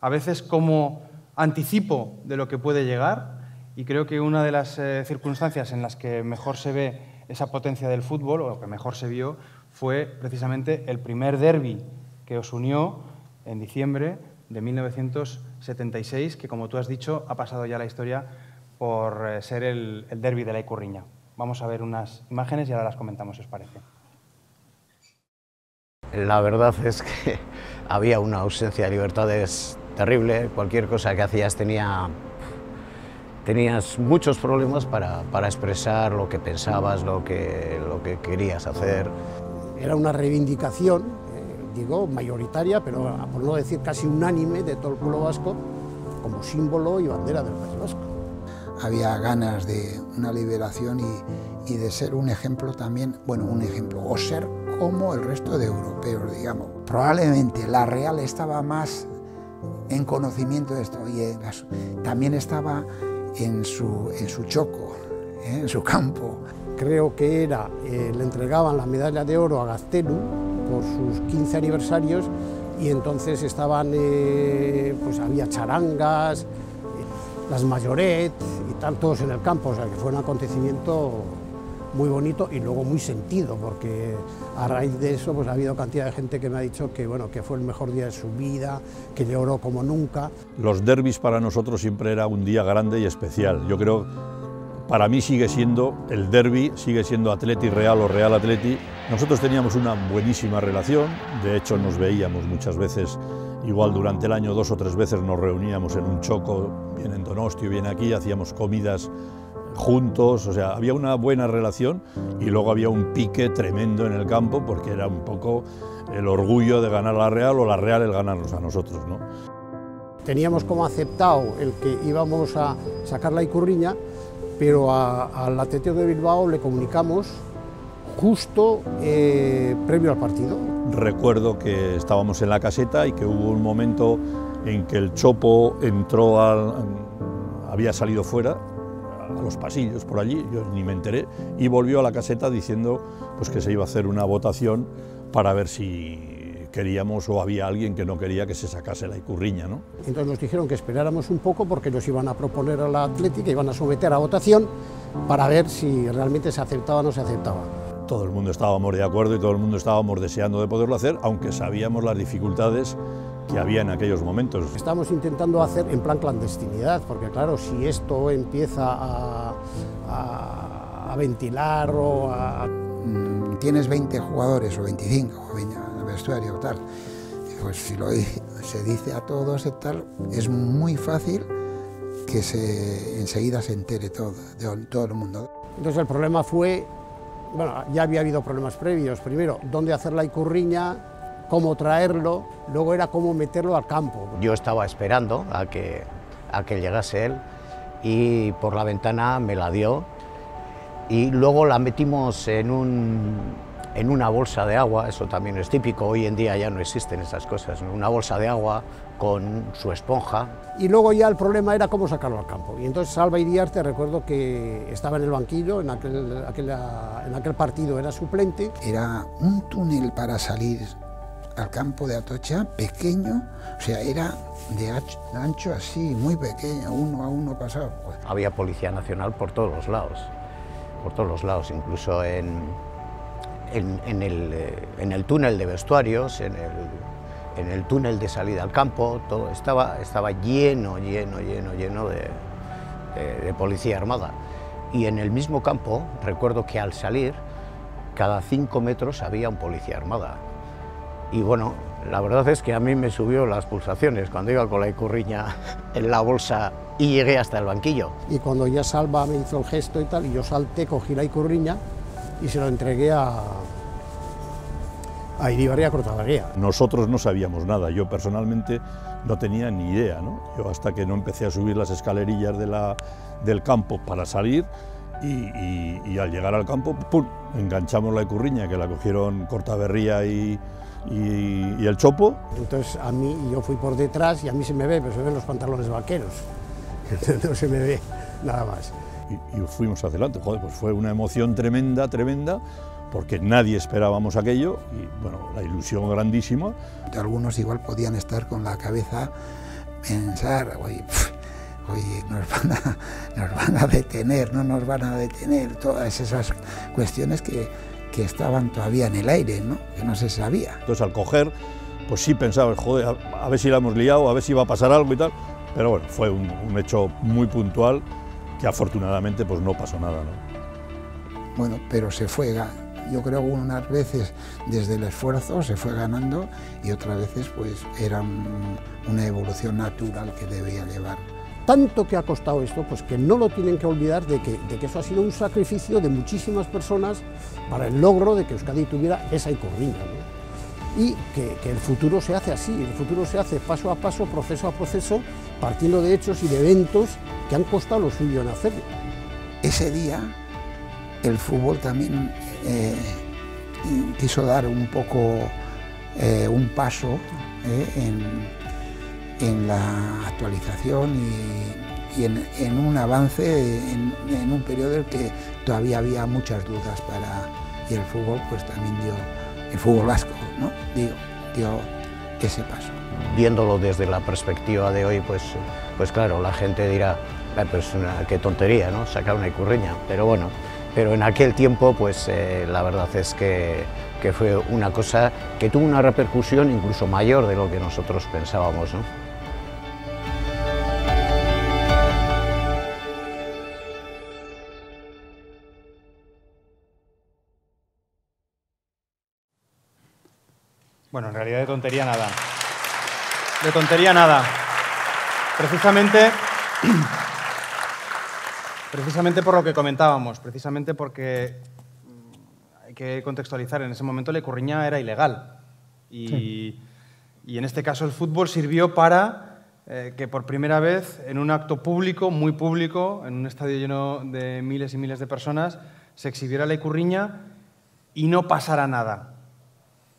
a veces como anticipo de lo que puede llegar, y creo que una de las eh, circunstancias en las que mejor se ve esa potencia del fútbol, o que mejor se vio, fue precisamente el primer derby que os unió en diciembre de 1976, que como tú has dicho, ha pasado ya la historia por eh, ser el, el derby de la Icurriña. Vamos a ver unas imágenes y ahora las comentamos, si os parece. La verdad es que [LAUGHS] había una ausencia de libertades terrible, cualquier cosa que hacías tenía tenías muchos problemas para, para, expresar lo que pensabas, lo que, lo que querías hacer. Era una reivindicación, eh, digo, mayoritaria, pero por no decir casi unánime de todo el pueblo vasco, como símbolo y bandera del País Vasco. Había ganas de una liberación y, y de ser un ejemplo también, bueno, un ejemplo, o ser como el resto de europeos, digamos. Probablemente la Real estaba más en conocimiento de esto y también estaba en su, en su choco, ¿eh? en su campo. Creo que era, eh, le entregaban la medalla de oro a Gaztelu por sus 15 aniversarios y entonces estaban, eh, pues había charangas, las mayoret y tal, todos en el campo, o sea que fue un acontecimiento muy bonito y luego muy sentido, porque a raíz de eso pues, ha habido cantidad de gente que me ha dicho que, bueno, que fue el mejor día de su vida, que lloró como nunca. Los derbis para nosotros siempre era un día grande y especial. Yo creo, para mí sigue siendo el derby, sigue siendo Atleti Real o Real Atleti. Nosotros teníamos una buenísima relación, de hecho nos veíamos muchas veces, igual durante el año dos o tres veces nos reuníamos en un choco, bien en Donosti, bien aquí, hacíamos comidas juntos, o sea, había una buena relación y luego había un pique tremendo en el campo porque era un poco el orgullo de ganar la Real o la Real el ganarnos a nosotros, ¿no? Teníamos como aceptado el que íbamos a sacar la Icurriña, pero al Atlético de Bilbao le comunicamos justo eh, previo al partido. Recuerdo que estábamos en la caseta y que hubo un momento en que el Chopo entró al, había salido fuera a los pasillos por allí, yo ni me enteré, y volvió a la caseta diciendo pues, que se iba a hacer una votación para ver si queríamos o había alguien que no quería que se sacase la icurriña. ¿no? Entonces nos dijeron que esperáramos un poco porque nos iban a proponer a la Atlética, iban a someter a votación para ver si realmente se aceptaba o no se aceptaba. Todo el mundo estábamos de acuerdo y todo el mundo estábamos deseando de poderlo hacer, aunque sabíamos las dificultades que había en aquellos momentos. Estamos intentando hacer en plan clandestinidad, porque claro, si esto empieza a, a, a ventilar o a... Mm, tienes 20 jugadores o 25, o 20 en el vestuario o tal, pues si lo [LAUGHS] se dice a todos y tal, es muy fácil que se, enseguida se entere todo, de todo el mundo. Entonces el problema fue, bueno, ya había habido problemas previos. Primero, dónde hacer la icurriña, cómo traerlo, luego era cómo meterlo al campo. Yo estaba esperando a que, a que llegase él y por la ventana me la dio y luego la metimos en un, en una bolsa de agua, eso también es típico, hoy en día ya no existen esas cosas, una bolsa de agua con su esponja. Y luego ya el problema era cómo sacarlo al campo. Y entonces Salva Iriarte, recuerdo que estaba en el banquillo, en aquel, en aquel partido era suplente. Era un túnel para salir al campo de Atocha, pequeño, o sea, era de ancho así, muy pequeño, uno a uno pasado. Había Policía Nacional por todos los lados, por todos los lados, incluso en, en, el, eh, en el, túnel de vestuarios, en el, en el, túnel de salida al campo, todo estaba, estaba lleno, lleno, lleno, lleno de policía armada. Y en el mismo campo, recuerdo que al salir, cada cinco metros había un policía armada. Y bueno, la verdad es que a mí me subió las pulsaciones cuando iba con la icurriña en la bolsa y llegué hasta el banquillo. Y cuando ya Salva me hizo el gesto y tal, y yo salté, cogí la icurriña y se lo entregué a, a Iribarria Cortalaguea. Nosotros no sabíamos nada, yo personalmente no tenía ni idea, ¿no? Yo hasta que no empecé a subir las escalerillas de la, del campo para salir y, y, al llegar al campo, ¡pum!, enganchamos la icurriña que la cogieron Cortaberría y, y, el chopo. Entonces a mí, yo fui por detrás y a mí se me ve, pero se ven los pantalones vaqueros, [LAUGHS] no se me ve nada más y, fuimos adelante. Joder, pues fue una emoción tremenda, tremenda, porque nadie esperábamos aquello y bueno, la ilusión grandísima. Algunos igual podían estar con la cabeza, pensar, oye, oye nos, van a, nos van a detener, no nos van a detener, todas esas cuestiones que, que estaban todavía en el aire, ¿no? que no se sabía. Entonces al coger, pues sí pensaba, joder, a, ver si la hemos liado, a ver si va a pasar algo y tal, pero bueno, fue un, un hecho muy puntual que afortunadamente pues no pasó nada. ¿no? Bueno, pero se fue, yo creo que unas veces desde el esfuerzo se fue ganando y otras veces pues era una evolución natural que debía llevar. Tanto que ha costado esto, pues que no lo tienen que olvidar de que, de que eso ha sido un sacrificio de muchísimas personas para el logro de que Euskadi tuviera esa icurriña. Y que, que el futuro se hace así, el futuro se hace paso a paso, proceso a proceso, partiendo de hechos y de eventos que han costado lo suyo en hacerlo. Ese día el fútbol también eh, quiso dar un poco eh, un paso eh, en, la actualización y, en, un avance en, un periodo en que todavía había muchas dudas para y el fútbol pues también dio el fútbol vasco no dio, dio ese paso viéndolo desde la perspectiva de hoy pues pues claro la gente dirá pues qué tontería, ¿no? Sacar una icurriña, pero bueno, pero en aquel tiempo, pues eh, la verdad es que, que, fue una cosa que tuvo una repercusión incluso mayor de lo que nosotros pensábamos, ¿no? Bueno, en realidad de tontería nada. De tontería nada. Precisamente [CLEARS THROAT] Precisamente por lo que comentábamos, precisamente porque mm, hay que contextualizar, en ese momento la icurriña era ilegal. Y, en este caso el fútbol sirvió para eh, que por primera vez en un acto público, muy público, en un estadio lleno de miles y miles de personas, se exhibiera la icurriña y no pasara nada.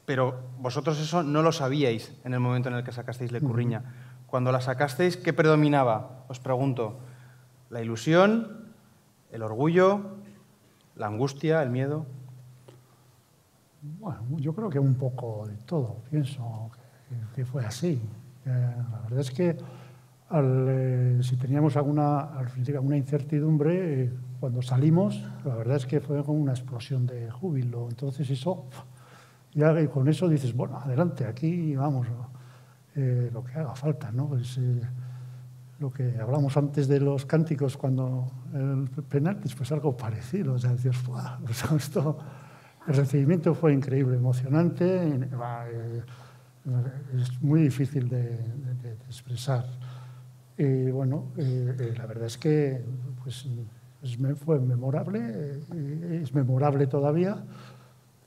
Pero vosotros eso no lo sabíais en el momento en el que sacasteis la icurriña. Cuando la sacasteis, ¿qué predominaba? Os pregunto. ¿La ilusión, ¿El orgullo? ¿La angustia? ¿El miedo? Bueno, yo creo que un poco de todo, pienso que, fue así. Eh, la verdad es que eh, si teníamos alguna, alguna incertidumbre, eh, cuando salimos, la verdad es que fue como una explosión de júbilo. Entonces eso, ya con eso dices, bueno, adelante, aquí vamos, lo que haga falta, ¿no? lo que hablamos antes de los cánticos cuando el penalti, pues algo parecido. O sea, decías, esto, el recibimiento fue increíble, emocionante, eh, es muy difícil de, expresar. Y bueno, eh, eh, la verdad es que pues, fue memorable, es memorable todavía,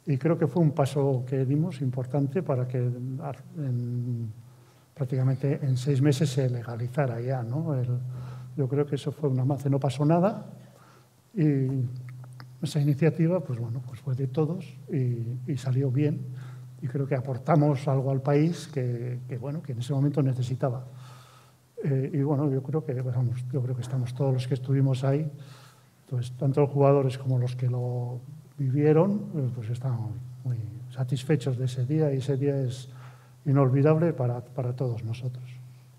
y creo que fue un paso que dimos importante para que en, prácticamente en seis meses se legalizara ya. ¿no? yo creo que eso fue un avance, no pasó nada y, esa iniciativa, pues bueno, pues fue de todos y, salió bien. Y creo que aportamos algo al país que, bueno, que en ese momento necesitaba. Eh, y bueno, yo creo que, vamos, yo creo que estamos todos los que estuvimos ahí, pues tanto los jugadores como los que lo vivieron, eh, pues estamos muy satisfechos de ese día y ese día es inolvidable para, para todos nosotros.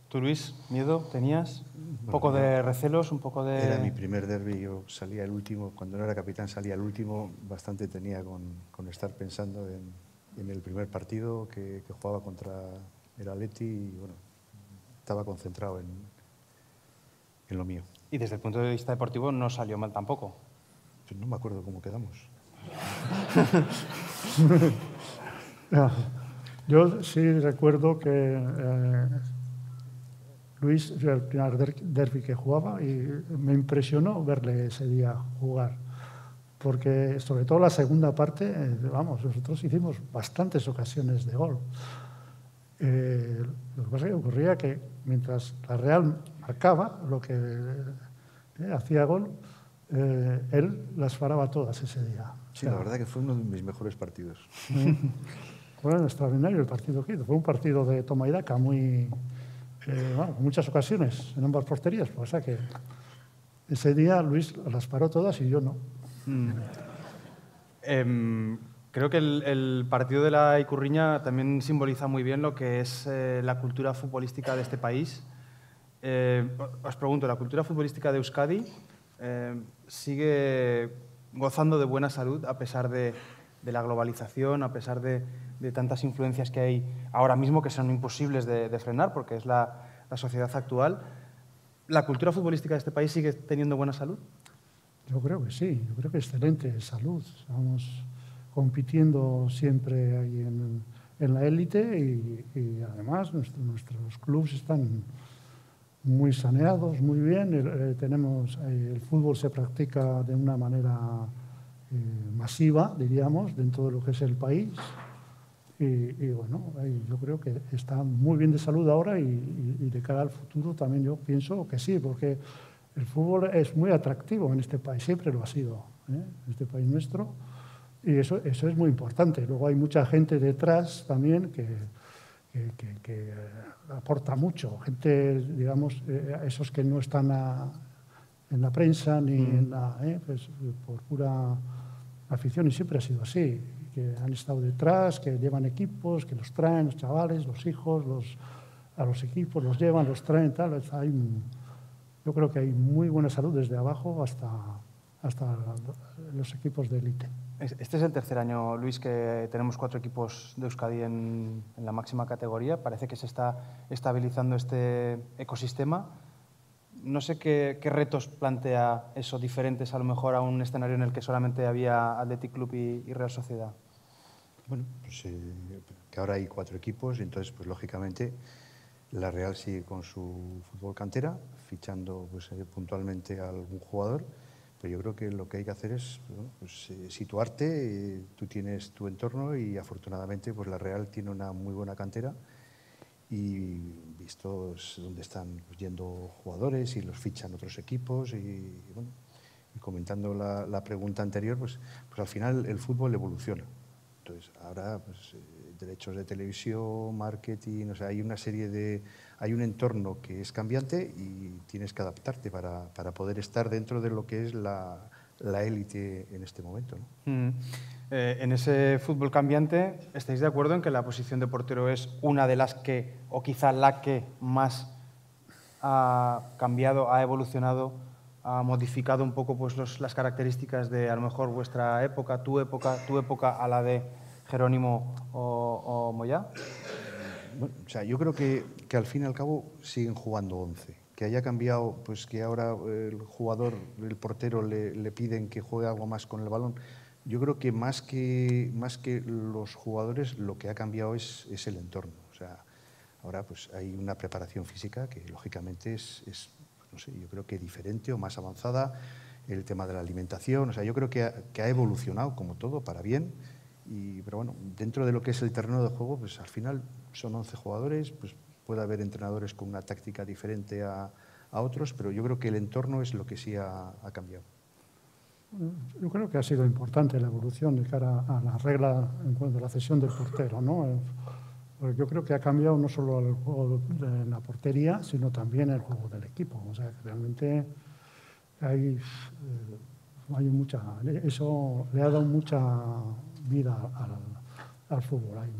¿Tú, Luis, miedo tenías? ¿Un poco de recelos, un poco de...? Era mi primer derby, yo salía el último, cuando no era capitán salía el último, bastante tenía con, con estar pensando en, en, el primer partido que, que jugaba contra el Atleti y bueno, estaba concentrado en, en lo mío. Y desde el punto de vista deportivo no salió mal tampoco. Pues no me acuerdo cómo quedamos. [LAUGHS] Yo sí recuerdo que eh, Luis era el primer derby que jugaba y me impresionó verle ese día jugar. Porque sobre todo la segunda parte, eh, vamos, nosotros hicimos bastantes ocasiones de gol. Eh, lo que pasa es que ocurría que mientras la Real marcaba lo que hacía gol, él las paraba todas ese día. Sí, la verdad que fue uno de mis mejores partidos. [LAUGHS] fue extraordinario el partido que hizo. Fue un partido de toma y daca muy, eh, bueno, muchas ocasiones en ambas porterías. O sea que ese día Luis las paró todas y yo no. Mm. Em, creo que el, partido de la Icurriña también simboliza muy bien lo que es la cultura futbolística de este país eh, os pregunto, ¿la cultura futbolística de Euskadi eh, sigue gozando de buena salud a pesar de, la globalización, a pesar de, tantas influencias que hay ahora mismo que son imposibles de, frenar porque es la, sociedad actual? ¿La cultura futbolística de este país sigue teniendo buena salud? Yo creo que sí, yo creo que excelente salud. Estamos compitiendo siempre ahí en, la élite y, además nuestros clubes están muy saneados, muy bien. Eh, tenemos, eh, el fútbol se practica de una manera eh, masiva, diríamos, dentro de lo que es el país. Y, bueno, yo creo que está muy bien de salud ahora y, de cara al futuro también yo pienso que sí, porque el fútbol es muy atractivo en este país, siempre lo ha sido, en este país nuestro. Y eso, eso es muy importante. Luego hay mucha gente detrás también que, que, eh, aporta mucho. Gente, digamos, eh, esos que no están en la prensa ni mm. en la, eh, pues, por pura afición, y siempre ha sido así, que han estado detrás, que llevan equipos, que los traen los chavales, los hijos, los, a los equipos, los llevan, los traen, tal. Hay, yo creo que hay muy buena salud desde abajo hasta, hasta los equipos de élite. Este es el tercer año, Luis, que tenemos cuatro equipos de Euskadi en, la máxima categoría. Parece que se está estabilizando este ecosistema. No sé qué, retos plantea eso diferentes a lo mejor a un escenario en el que solamente había Athletic Club y, Real Sociedad. Bueno, pues eh, que ahora hay cuatro equipos, entonces, pues lógicamente, la Real sigue con su fútbol cantera, fichando pues, eh, puntualmente a algún jugador pero yo creo que lo que hay que hacer es pues, eh, situarte, eh, tú tienes tu entorno y afortunadamente pues, la Real tiene una muy buena cantera y vistos dónde están pues, yendo jugadores y los fichan otros equipos y, bueno, y comentando la, pregunta anterior, pues, pues al final el fútbol evoluciona. Entonces ahora pues, eh, derechos de televisión, marketing, o sea, hay una serie de hay un entorno que es cambiante y tienes que adaptarte para, para poder estar dentro de lo que es la, la élite en este momento. Mm. Eh, en ese fútbol cambiante, ¿estáis de acuerdo en que la posición de portero es una de las que, o quizá la que más ha cambiado, ha evolucionado, ha modificado un poco pues, las características de a lo mejor vuestra época, tu época, tu época a la de Jerónimo o, o Moyá? o sea, yo creo que, que, al fin y al cabo siguen jugando 11. Que haya cambiado, pues que ahora el jugador, el portero, le, piden que juegue algo más con el balón. Yo creo que más que, más que los jugadores, lo que ha cambiado es, es el entorno. O sea, ahora pues hay una preparación física que lógicamente es, es, no sé, yo creo que diferente o más avanzada. El tema de la alimentación, o sea, yo creo que que ha evolucionado como todo para bien. Y, pero bueno, dentro de lo que es el terreno de juego, pues al final son 11 jugadores, pues puede haber entrenadores con una táctica diferente a, a otros, pero yo creo que el entorno es lo que sí ha, ha cambiado. yo creo que ha sido importante la evolución de cara a la regla en cuanto a la cesión del portero. ¿no? Porque yo creo que ha cambiado no solo el juego de la portería, sino también el juego del equipo. O sea, que realmente hay, eh, hay mucha, eso le ha dado mucha vida al, al fútbol. Hay,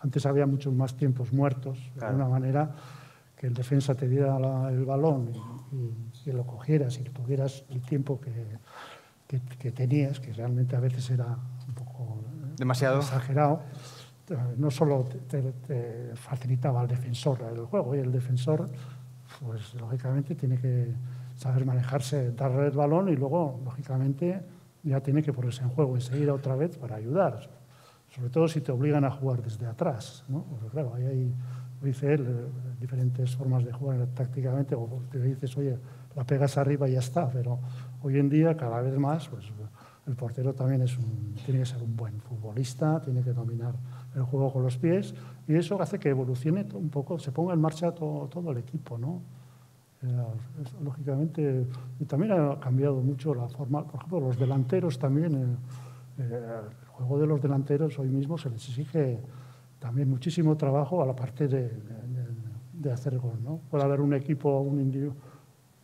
antes había muchos más tiempos muertos, de alguna manera, que el defensa te diera la, el balón y, y, y, lo cogieras y tuvieras el tiempo que, que, que, tenías, que realmente a veces era un poco demasiado exagerado. No solo te, te, facilitaba al defensor el juego, y el defensor, pues lógicamente tiene que saber manejarse, darle el balón y luego, lógicamente, ya tiene que ponerse en juego enseguida otra vez para ayudar sobre todo si te obligan a jugar desde atrás. ¿no? Porque claro, ahí hay, dice él, eh, diferentes formas de jugar tácticamente, o te dices, oye, la pegas arriba y ya está, pero hoy en día cada vez más pues, el portero también es un, tiene que ser un buen futbolista, tiene que dominar el juego con los pies y eso hace que evolucione un poco, se ponga en marcha todo, todo el equipo. ¿no? Eh, lógicamente, y también ha cambiado mucho la forma, por ejemplo, los delanteros también. Eh, eh, el juego de los delanteros hoy mismo se les exige también muchísimo trabajo a la parte de, de, de hacer gol. ¿no? Puede haber un equipo, un indio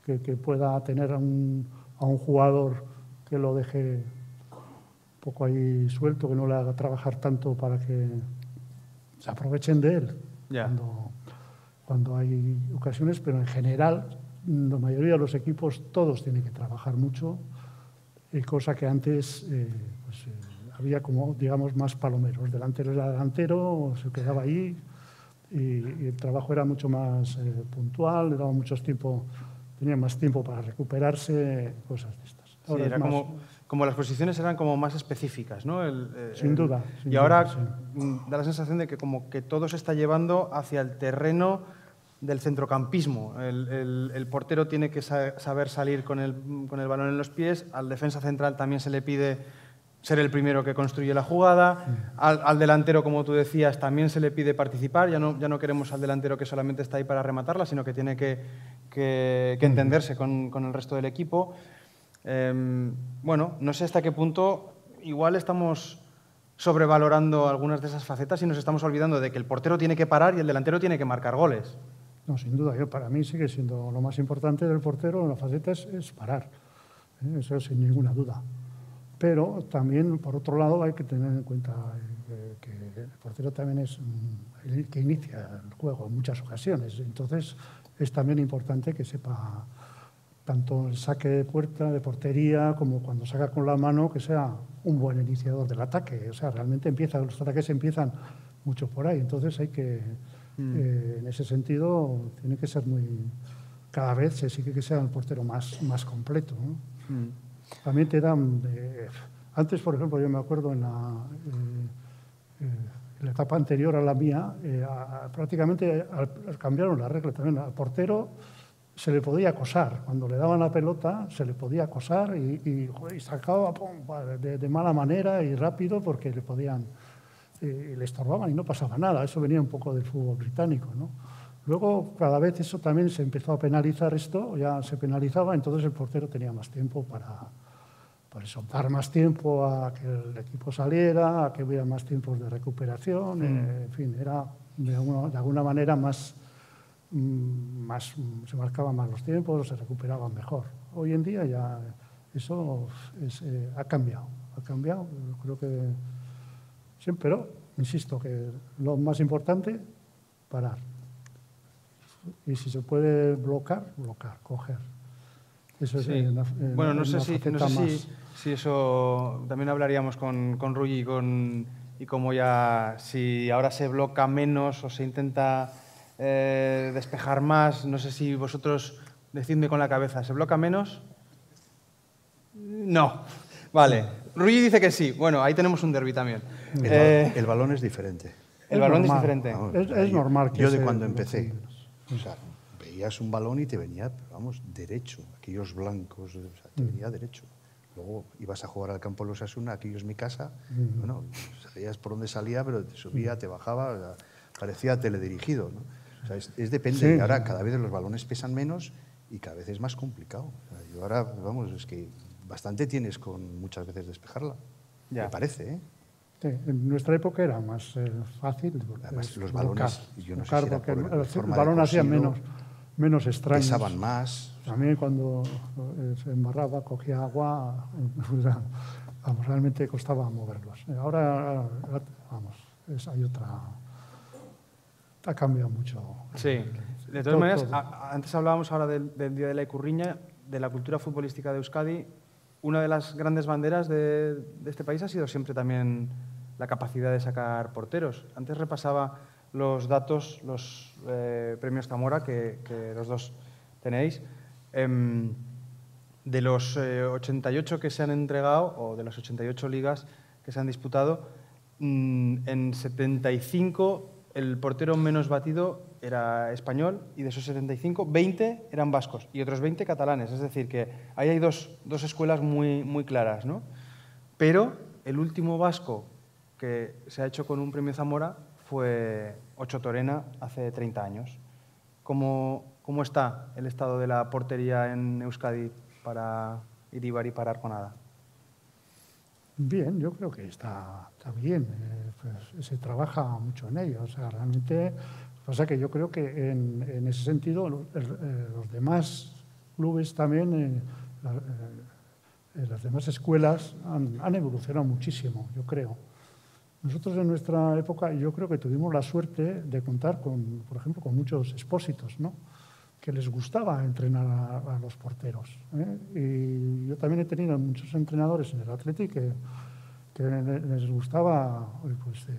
que, que pueda tener a un, a un, jugador que lo deje un poco ahí suelto, que no le haga trabajar tanto para que se aprovechen de él yeah. cuando, cuando hay ocasiones, pero en general, la mayoría de los equipos, todos tienen que trabajar mucho, eh, cosa que antes eh, pues, eh, había como, digamos, más palomeros. Delantero era delantero, se quedaba ahí y, y el trabajo era mucho más eh, puntual, le daba mucho tiempo, tenía más tiempo para recuperarse, cosas de estas. Sí, era más... como, como, las posiciones eran como más específicas, ¿no? El, eh, sin duda. Sin y ahora duda, sí. da la sensación de que como que todo se está llevando hacia el terreno del centrocampismo. El, el, el, portero tiene que saber salir con el, con el balón en los pies, al defensa central también se le pide ser el primero que construye la jugada, al, al, delantero, como tú decías, también se le pide participar, ya no, ya no queremos al delantero que solamente está ahí para rematarla, sino que tiene que, que, que entenderse con, con, el resto del equipo. Eh, bueno, no sé hasta qué punto igual estamos sobrevalorando algunas de esas facetas y nos estamos olvidando de que el portero tiene que parar y el delantero tiene que marcar goles. No, sin duda. Yo, para mí sigue siendo lo más importante del portero en la faceta es, parar. ¿eh? Eso sin ninguna duda. Pero también, por otro lado, hay que tener en cuenta eh, que el portero también es el que inicia el juego en muchas ocasiones. Entonces, es también importante que sepa tanto el saque de puerta, de portería, como cuando saca con la mano, que sea un buen iniciador del ataque. O sea, realmente empieza, los ataques empiezan mucho por ahí. Entonces, hay que Mm. Eh, en ese sentido, tiene que ser muy. Cada vez se sigue que sea el portero más, más completo. ¿no? Mm. También te dan. Eh, antes, por ejemplo, yo me acuerdo en la, eh, en la etapa anterior a la mía, a, prácticamente al, al cambiaron la regla también. Al portero se le podía acosar. Cuando le daban la pelota, se le podía acosar y, y, y sacaba pum, de, de, mala manera y rápido porque le podían eh, le estorbaban y no pasaba nada. Eso venía un poco del fútbol británico. ¿no? Luego, cada vez eso también se empezó a penalizar esto, ya se penalizaba, entonces el portero tenía más tiempo para, para eso, dar más tiempo a que el equipo saliera, a que hubiera más tiempos de recuperación, eh, en fin, era de alguna, de alguna manera más, mm, más, se marcaban más los tiempos, se recuperaban mejor. Hoy en día ya eso es, eh, ha cambiado, ha cambiado, creo que Siempre, pero insisto que lo más importante, parar. Y si se puede blocar, blocar, coger. Eso sí. es en, bueno, no sé, si, no sé si, si, eso también hablaríamos con, con Rui y, con, y como ya, si ahora se bloca menos o se intenta eh, despejar más, no sé si vosotros decidme con la cabeza, ¿se bloca menos? No. Vale. Rui dice que sí. Bueno, ahí tenemos un derby también. El, eh, el, balón es diferente. El balón es diferente. Vamos, es, es, normal que Yo de cuando empecé, o sea, veías un balón y te venía, vamos, derecho. Aquellos blancos, o sea, te venía derecho. Luego ibas a jugar al campo de los Asuna, aquello es mi casa. Mm. Bueno, sabías por dónde salía, pero te subía, te bajaba, o sea, parecía teledirigido. ¿no? O sea, es, es depende. Sí. Ahora cada vez los balones pesan menos y cada vez es más complicado. O sea, yo ahora, vamos, es que bastante tienes con muchas veces despejarla. Ya. Me parece, ¿eh? Sí, en nuestra época era más eh, fácil. Además, eh, los colocar, balones, yo no sé si era por el, forma el balón hacía menos, menos extraños. Pesaban más. Mí cuando eh, se embarraba, cogía agua, [LAUGHS] realmente costaba moverlos. Ahora, vamos, es- hay otra... Ha cambiado mucho. Sí. De Todo, todas maneras, todo. a- a- antes hablábamos ahora del, del Día de la Icurriña, de la cultura futbolística de Euskadi. Una de las grandes banderas de, de este país ha sido siempre también la capacidad de sacar porteros. Antes repasaba los datos, los eh, premios Zamora que, que los dos tenéis. Em, de los eh, 88 que se han entregado, o de las 88 ligas que se han disputado, mm, en 75 el portero menos batido era español y de esos 75, 20 eran vascos y otros 20 catalanes. Es decir, que ahí hay dos, dos escuelas muy, muy claras. ¿no? Pero el último vasco que se ha hecho con un premio Zamora fue Ocho Torena hace 30 años. ¿Cómo, ¿Cómo está el estado de la portería en Euskadi para Iribar y para Arconada? Bien, yo creo que está, está bien. eh, pues, se trabaja mucho en ello. O sea, realmente, pasa que yo creo que en, en ese sentido eh, los demás clubes también, eh, eh, las demás escuelas han, han evolucionado muchísimo, yo creo. Nosotros en nuestra época, yo creo que tuvimos la suerte de contar con, por ejemplo, con muchos expósitos, ¿no? que les gustaba entrenar a, a los porteros. ¿eh? Y yo también he tenido muchos entrenadores en el Athletic que, que le- les gustaba pues, eh,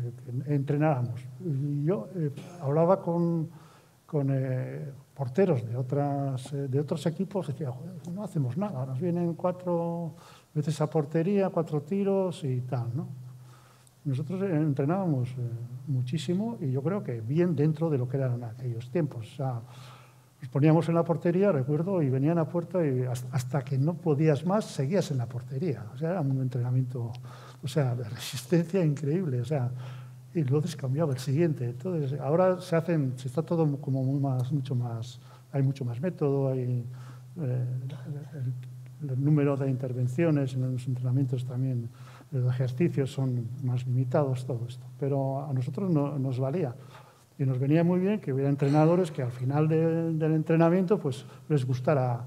que, que entrenáramos. Yo eh, hablaba con, con eh, porteros de, otras, eh, de otros equipos decía, "Joder, no hacemos nada, nos vienen cuatro veces a portería, cuatro tiros y tal, ¿no? Nosotros eh, entrenábamos eh, muchísimo y yo creo que bien dentro de lo que eran aquellos tiempos. O sea, nos poníamos en la portería, recuerdo, y venían a puerta y hasta, hasta que no podías más seguías en la portería. O sea, era un entrenamiento, o sea, de resistencia increíble. O sea, y luego cambiaba el siguiente. Entonces, ahora se hacen, se está todo como muy más, mucho más, hay mucho más método, hay eh, el, el número de intervenciones en los entrenamientos también, los ejercicios son más limitados, todo esto. Pero a nosotros no, nos valía. Y nos venía muy bien que hubiera entrenadores que al final de- del entrenamiento pues, les gustara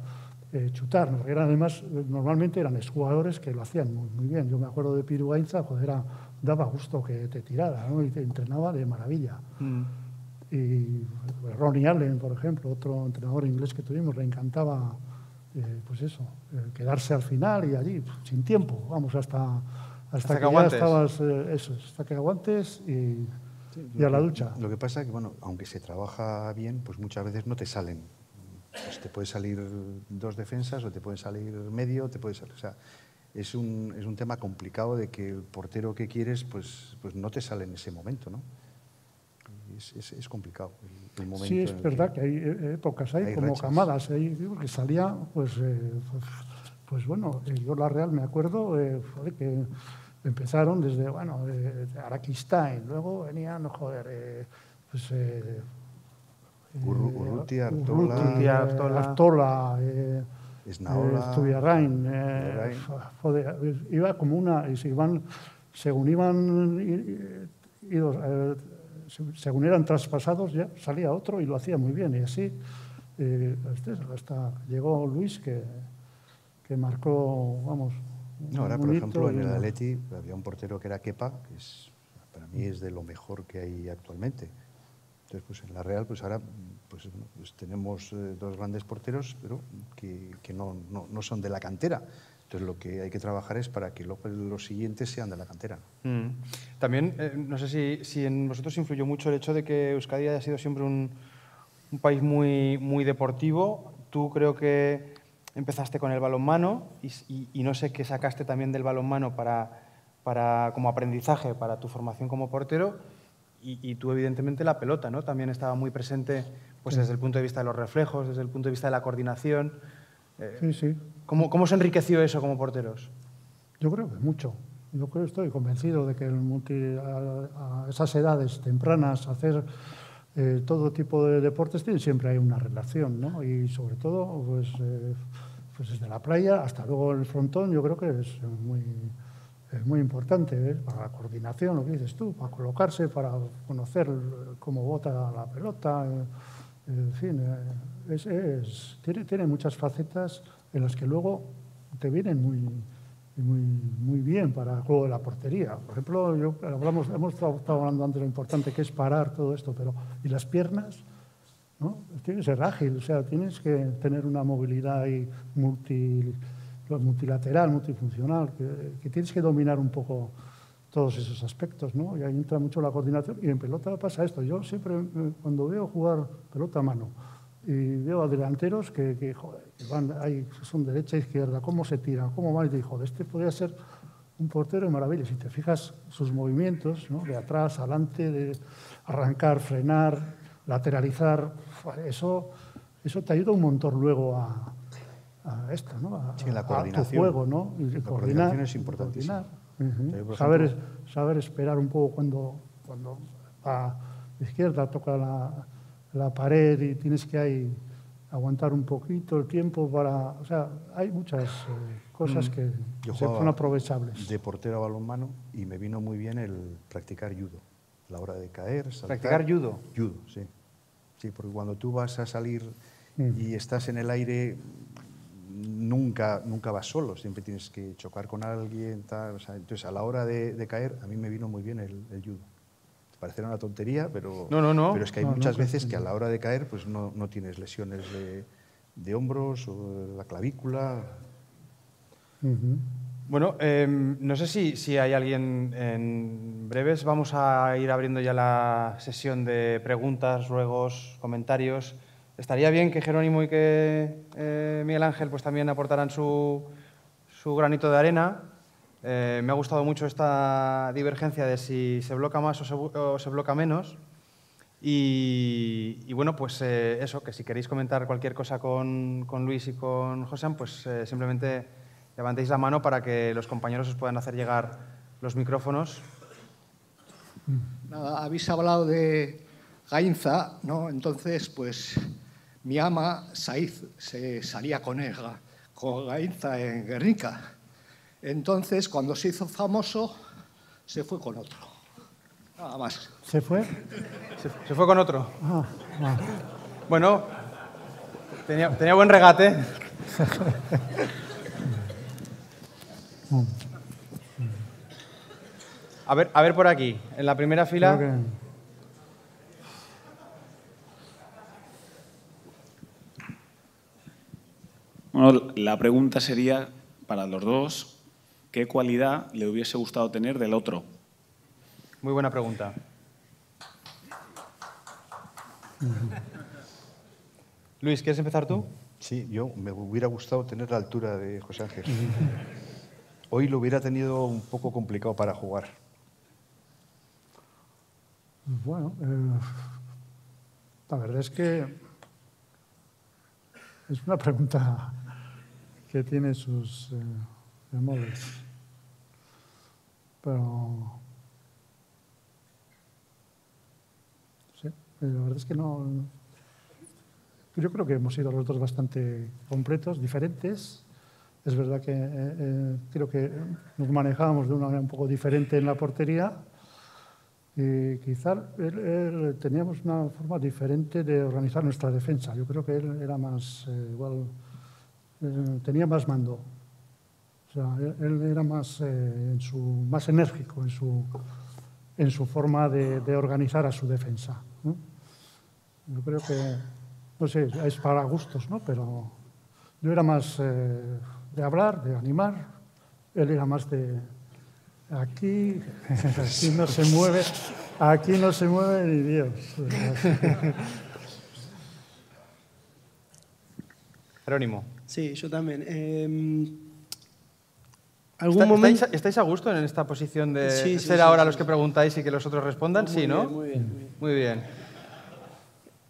eh, chutar. ¿no? Eran, además, eh, normalmente eran exjugadores que lo hacían muy, muy bien. Yo me acuerdo de Piru joder, era- daba gusto que te tirara ¿no? y te entrenaba de maravilla. Y pues, Ronnie Allen, por ejemplo, otro entrenador inglés que tuvimos, le encantaba, eh, pues eso, eh, quedarse al final y allí, sin tiempo, vamos, hasta, hasta, Hasta que que, ya aguantes. estabas, eso, hasta que aguantes y, y a la ducha. Lo que pasa es que, bueno, aunque se trabaja bien, pues muchas veces no te salen. Pues te puede salir dos defensas o te puede salir medio, te puede salir, o sea, es un, es un tema complicado de que el portero que quieres, pues, pues no te sale en ese momento, ¿no? Es, es- es complicado el, el momento. Sí, es verdad que hay eh, épocas, hay, hay como camadas, hay, que salía, pues, eh, pues, pues bueno, eh, yo la Real me acuerdo eh, que empezaron desde, bueno, Araquistain, luego venían, joder, eh, pues... Urru- eh, Urrutia, Artola. Urrutia, Artola. Artola, eh, Esnaola, eh, Estudiarrain, eh, joder, iba como una, y se iban, según iban idos, eh, se- según eran traspasados, ya salía otro y lo hacía muy bien. Y así, eh, este, hasta llegó Luis, que, que marcó, vamos. No, ahora, por ejemplo, en el Atleti había un portero que era Kepa, que es, para mí es de lo mejor que hay actualmente. Entonces, pues en la Real, pues ahora pues, pues tenemos eh, dos grandes porteros, pero que, que no, no, no son de la cantera. Entonces, lo que hay que trabajar es para que luego los siguientes sean de la cantera. Mm. También, eh, no sé si, si en vosotros influyó mucho el hecho de que Euskadi haya sido siempre un, un país muy, muy deportivo. Tú creo que empezaste con el balonmano y, y- y no sé qué sacaste también del balonmano para, para, como aprendizaje para tu formación como portero. Y, y tú, evidentemente, la pelota, ¿no? También estaba muy presente pues, desde el punto de vista de los reflejos, desde el punto de vista de la coordinación. Eh, Sí, sí. ¿cómo, ¿Cómo se enriqueció eso como porteros? Yo creo que mucho. Yo creo, estoy convencido de que el multi- a, a esas edades tempranas hacer eh, todo tipo de deportes tiene siempre hay una relación, ¿no? Y sobre todo, pues eh, pues desde la playa hasta luego el frontón, yo creo que es muy, es muy importante ¿eh? para la coordinación, lo que dices tú, para colocarse, para conocer cómo bota la pelota, eh, en fin, eh, es, tiene, tiene muchas facetas en las que luego te vienen muy, muy, muy bien para el juego de la portería. Por ejemplo, yo, hablamos, hemos estado hablando antes de lo importante que es parar todo esto, pero ¿y las piernas? ¿no? Tienes que ser ágil, o sea, tienes que tener una movilidad y multi, multilateral, multifuncional, que, tienes que dominar un poco todos esos aspectos, ¿no? Y ahí entra mucho la coordinación. Y en pelota pasa esto. Yo siempre, cuando veo jugar pelota a mano, y veo a delanteros que, que, van ahí, son derecha e izquierda, cómo se tiran, cómo van, y digo, este podría ser un portero de maravilla. Si te fijas sus movimientos, ¿no? de atrás, adelante, de arrancar, frenar, lateralizar, eso, eso te ayuda un montón luego a, a esto, ¿no? a, sí, la coordinación. a tu juego. ¿no? Y la coordinación es importantísima. Uh -huh. saber, saber esperar un poco cuando, cuando a la izquierda toca la, la pared y tienes que ahí aguantar un poquito el tiempo para... O sea, hay muchas eh, cosas que Yo son aprovechables. De portero a balonmano y me vino muy bien el practicar judo. A la hora de caer, saltar. ¿Practicar judo? Judo, sí. Sí, porque cuando tú vas a salir mm. y estás en el aire, nunca, nunca vas solo, siempre tienes que chocar con alguien. Tal, o sea, entonces, a la hora de, de, caer, a mí me vino muy bien el, el judo parecerá una tontería, pero, no, no, no. pero es que hay muchas veces que a la hora de caer pues no, no tienes lesiones de, de, hombros o de la clavícula. Uh -huh. Bueno, eh, no sé si, si, hay alguien en breves. Vamos a ir abriendo ya la sesión de preguntas, ruegos, comentarios. Estaría bien que Jerónimo y que eh, Miguel Ángel pues, también aportaran su, su granito de arena. Eh, me ha gustado mucho esta divergencia de si se bloca más o se, bloca menos. Y, bueno, pues eh, eso, que si queréis comentar cualquier cosa con, con Luis y con José, pues simplemente levantéis la mano para que los compañeros os puedan hacer llegar los micrófonos. Nada, habéis hablado de Gainza, ¿no? Entonces, pues mi ama, Saiz, se salía con él, con Gainza en Guernica. Entonces, cuando se hizo famoso, se fue con otro. Nada más. ¿Se fue? Se, se fue con otro. Ah, ah. Bueno, tenía, tenía, buen regate. [LAUGHS] a, ver, a ver por aquí, en la primera fila. Bueno, la pregunta sería para los dos, ¿qué cualidad le hubiese gustado tener del otro? Muy buena pregunta. [LAUGHS] Luis, ¿quieres empezar tú? Sí, yo me hubiera gustado tener la altura de José Ángel. [LAUGHS] Hoy lo hubiera tenido un poco complicado para jugar. Bueno, eh, la verdad es que es una pregunta que tiene sus eh. Pero sí, la verdad es que no. Yo creo que hemos sido los dos bastante completos, diferentes. Es verdad que eh, eh, creo que nos manejábamos de una manera un poco diferente en la portería. Y quizá él, teníamos una forma diferente de organizar nuestra defensa. Yo creo que él era más, eh, igual, eh, tenía más mando. O sea, él, era más, eh, en su, más enérgico en su, en su forma de, de organizar a su defensa. ¿no? Yo creo que, no sé, es para gustos, ¿no? Pero yo era más eh, de hablar, de animar. Él era más de, Aquí, aquí [LAUGHS] no se mueve, aquí no se mueve ni Dios. Jerónimo. Sí, yo también. Eh, ¿algún ¿Está, momento... estáis, ¿estáis, a gusto en esta posición de sí, ser sí, ahora sí, los que preguntáis y que los otros respondan? Muy sí, ¿no? Bien, muy, bien, muy bien. Muy bien.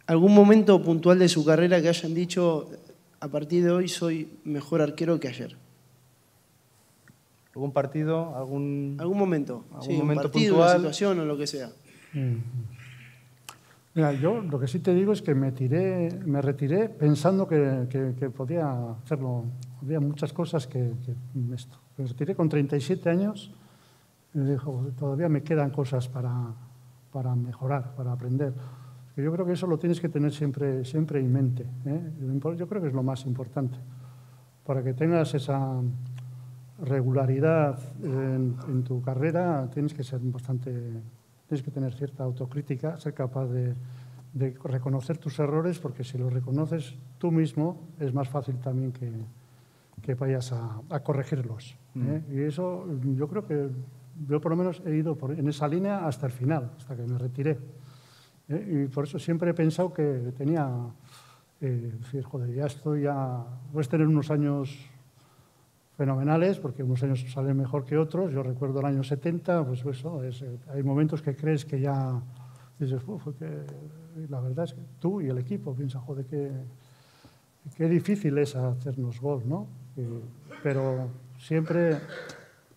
¿Algún momento puntual de su carrera que hayan dicho, a partir de hoy soy mejor arquero que ayer? ¿Algún partido? ¿Algún, ¿Algún momento? ¿Algún sí, momento un partido, puntual? una situación o lo que sea. Mm. Mira, yo lo que sí te digo es que me, tiré, me retiré pensando que, podía hacerlo. Había muchas cosas que, esto. Me retiré con 37 años y dijo, todavía me quedan cosas para, para mejorar, para aprender. Yo creo que eso lo tienes que tener siempre, siempre en mente. ¿eh? Yo creo que es lo más importante. Para que tengas esa regularidad en, en tu carrera, tienes que ser bastante tienes que tener cierta autocrítica, ser capaz de, de, reconocer tus errores, porque si los reconoces tú mismo, es más fácil también que, que vayas a, a corregirlos. ¿eh? Mm. Y eso yo creo que yo por lo menos he ido por, en esa línea hasta el final, hasta que me retiré. ¿eh? Y por eso siempre he pensado que tenía, eh, decir, joder, ya estoy, ya, voy a tener unos años fenomenales, porque unos años salen mejor que otros. Yo recuerdo el año 70, pues eso, es, eh, hay momentos que crees que ya dices, que la verdad es que tú y el equipo piensan, joder, qué, qué difícil es hacernos gol, ¿no? Pero siempre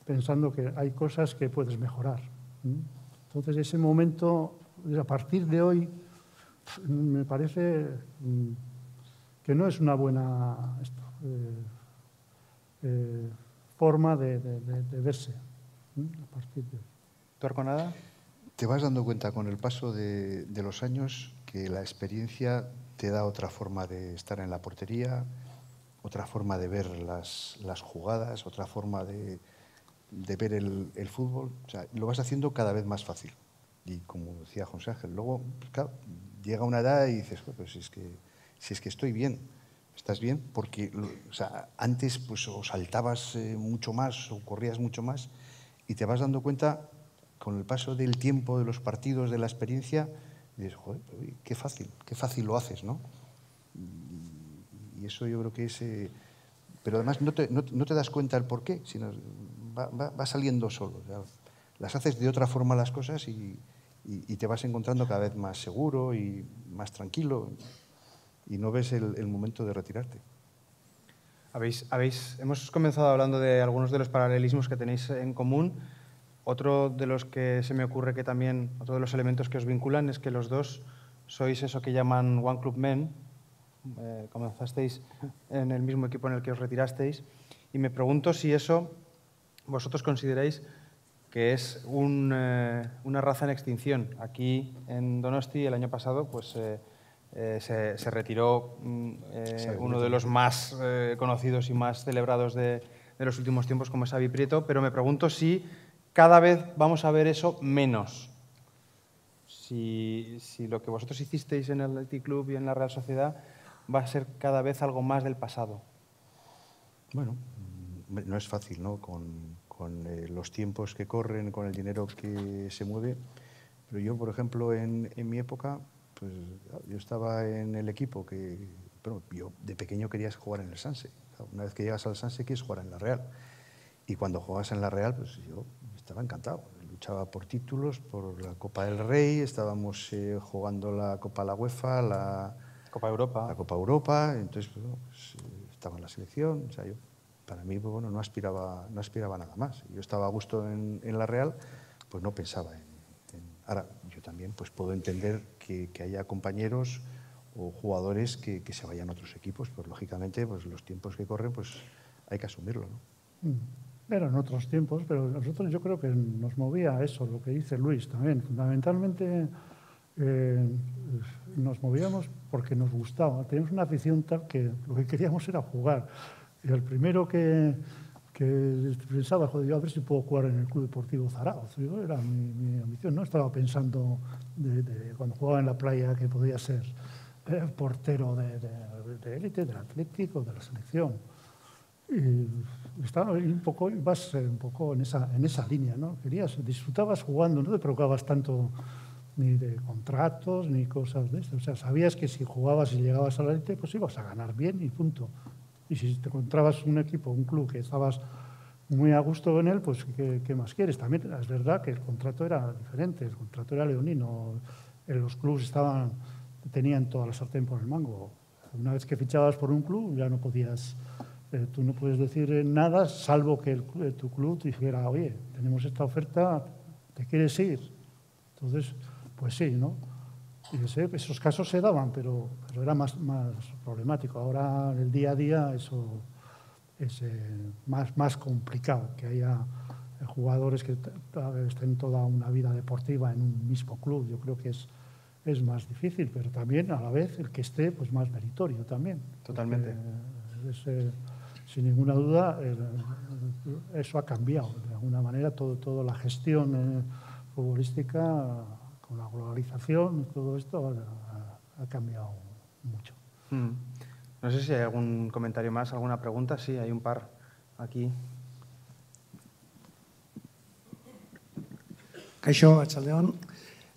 pensando que hay cosas que puedes mejorar. Entonces, ese momento, a partir de hoy, me parece mm, que no es una buena esto, eh, eh, forma de, de, de, verse a partir de ¿Tú, Arconada? Te vas dando cuenta con el paso de, de, los años que la experiencia te da otra forma de estar en la portería, otra forma de ver las, las jugadas, otra forma de, de ver el, el, fútbol. O sea, lo vas haciendo cada vez más fácil. Y como decía José Ángel, luego pues, claro, llega una edad y dices, pues si es que, si es que estoy bien, estás bien, porque o sea, antes pues, o saltabas eh, mucho más o corrías mucho más y te vas dando cuenta con el paso del tiempo, de los partidos, de la experiencia, y dices, joder, qué fácil, qué fácil lo haces, ¿no? Y, eso yo creo que es... Eh, pero además no te, no, no te, das cuenta el por qué, sino va, va, va saliendo solo. O sea, las haces de otra forma las cosas y, y, y, te vas encontrando cada vez más seguro y más tranquilo y no ves el, el momento de retirarte. Habéis, habéis, hemos comenzado hablando de algunos de los paralelismos que tenéis en común. Otro de los que se me ocurre que también, otro de los elementos que os vinculan es que los dos sois eso que llaman One Club Men. Eh, comenzasteis en el mismo equipo en el que os retirasteis. Y me pregunto si eso vosotros consideráis que es eh, una raza en extinción. Aquí en Donosti el año pasado, pues eh, eh, se, se, retiró mm, eh, uno de los más eh, conocidos y más celebrados de, de, los últimos tiempos, como es Xavi Prieto, pero me pregunto si cada vez vamos a ver eso menos. Si, si lo que vosotros hicisteis en el Athletic Club y en la Real Sociedad va a ser cada vez algo más del pasado. Bueno, no es fácil, ¿no? Con, con eh, los tiempos que corren, con el dinero que se mueve. Pero yo, por ejemplo, en, en mi época, pues yo estaba en el equipo que, bueno, yo de pequeño quería jugar en el Sanse. Una vez que llegas al Sanse quieres jugar en la Real. Y cuando juegas en la Real, pues yo estaba encantado. Luchaba por títulos, por la Copa del Rey, estábamos eh, jugando la Copa la UEFA, la Copa Europa. La Copa Europa, entonces bueno, pues, estaba en la selección. O sea, yo, para mí pues, bueno, no, aspiraba, no aspiraba a nada más. Yo estaba a gusto en, en la Real, pues no pensaba en, en... Ahora, yo también pues, puedo entender que, que haya compañeros o jugadores que, que, se vayan a otros equipos, pues lógicamente pues, los tiempos que corren pues hay que asumirlo. ¿no? Mm. Eran otros tiempos, pero nosotros yo creo que nos movía eso, lo que dice Luis también. Fundamentalmente eh, nos movíamos porque nos gustaba. Teníamos una afición tal que lo que queríamos era jugar. Y el primero que, que pensaba, joder, yo a ver si puedo jugar en el Club Deportivo Zaragoza. Era mi, mi, ambición, no estaba pensando cuando jugaba en la playa que podía ser eh, portero de, de élite, del Atlético, de la selección. Y estaba un poco, vas un poco en esa, en esa línea, ¿no? Querías, disfrutabas jugando, no te preocupabas tanto ni de contratos ni cosas de eso. O sea, sabías que si jugabas y llegabas a la élite, pues ibas a ganar bien y punto. Y si te encontrabas un equipo, un club que estabas muy a gusto en él, pues ¿qué, ¿qué, más quieres? También es verdad que el contrato era diferente, el contrato era leonino, los clubes estaban, tenían toda la sartén por el mango. Una vez que fichabas por un club ya no podías, eh, tú no puedes decir nada salvo que el, tu club te dijera, oye, tenemos esta oferta, ¿te quieres ir? Entonces, pues sí, ¿no? Y esos casos se daban, pero, pero era más, más problemático. Ahora, en el día a día, eso es eh, más, más complicado, que haya jugadores que estén toda una vida deportiva en un mismo club. Yo creo que es, es más difícil, pero también a la vez el que esté, pues más meritorio también. Totalmente. Eh, sin ninguna duda, eso ha cambiado. De alguna manera, todo, toda la gestión eh, futbolística, con la globalización, todo esto ha, cambiado mucho. Mm. No sé si hay algún comentario más, alguna pregunta. Sí, hay un par aquí. Caixo, Chaldeón.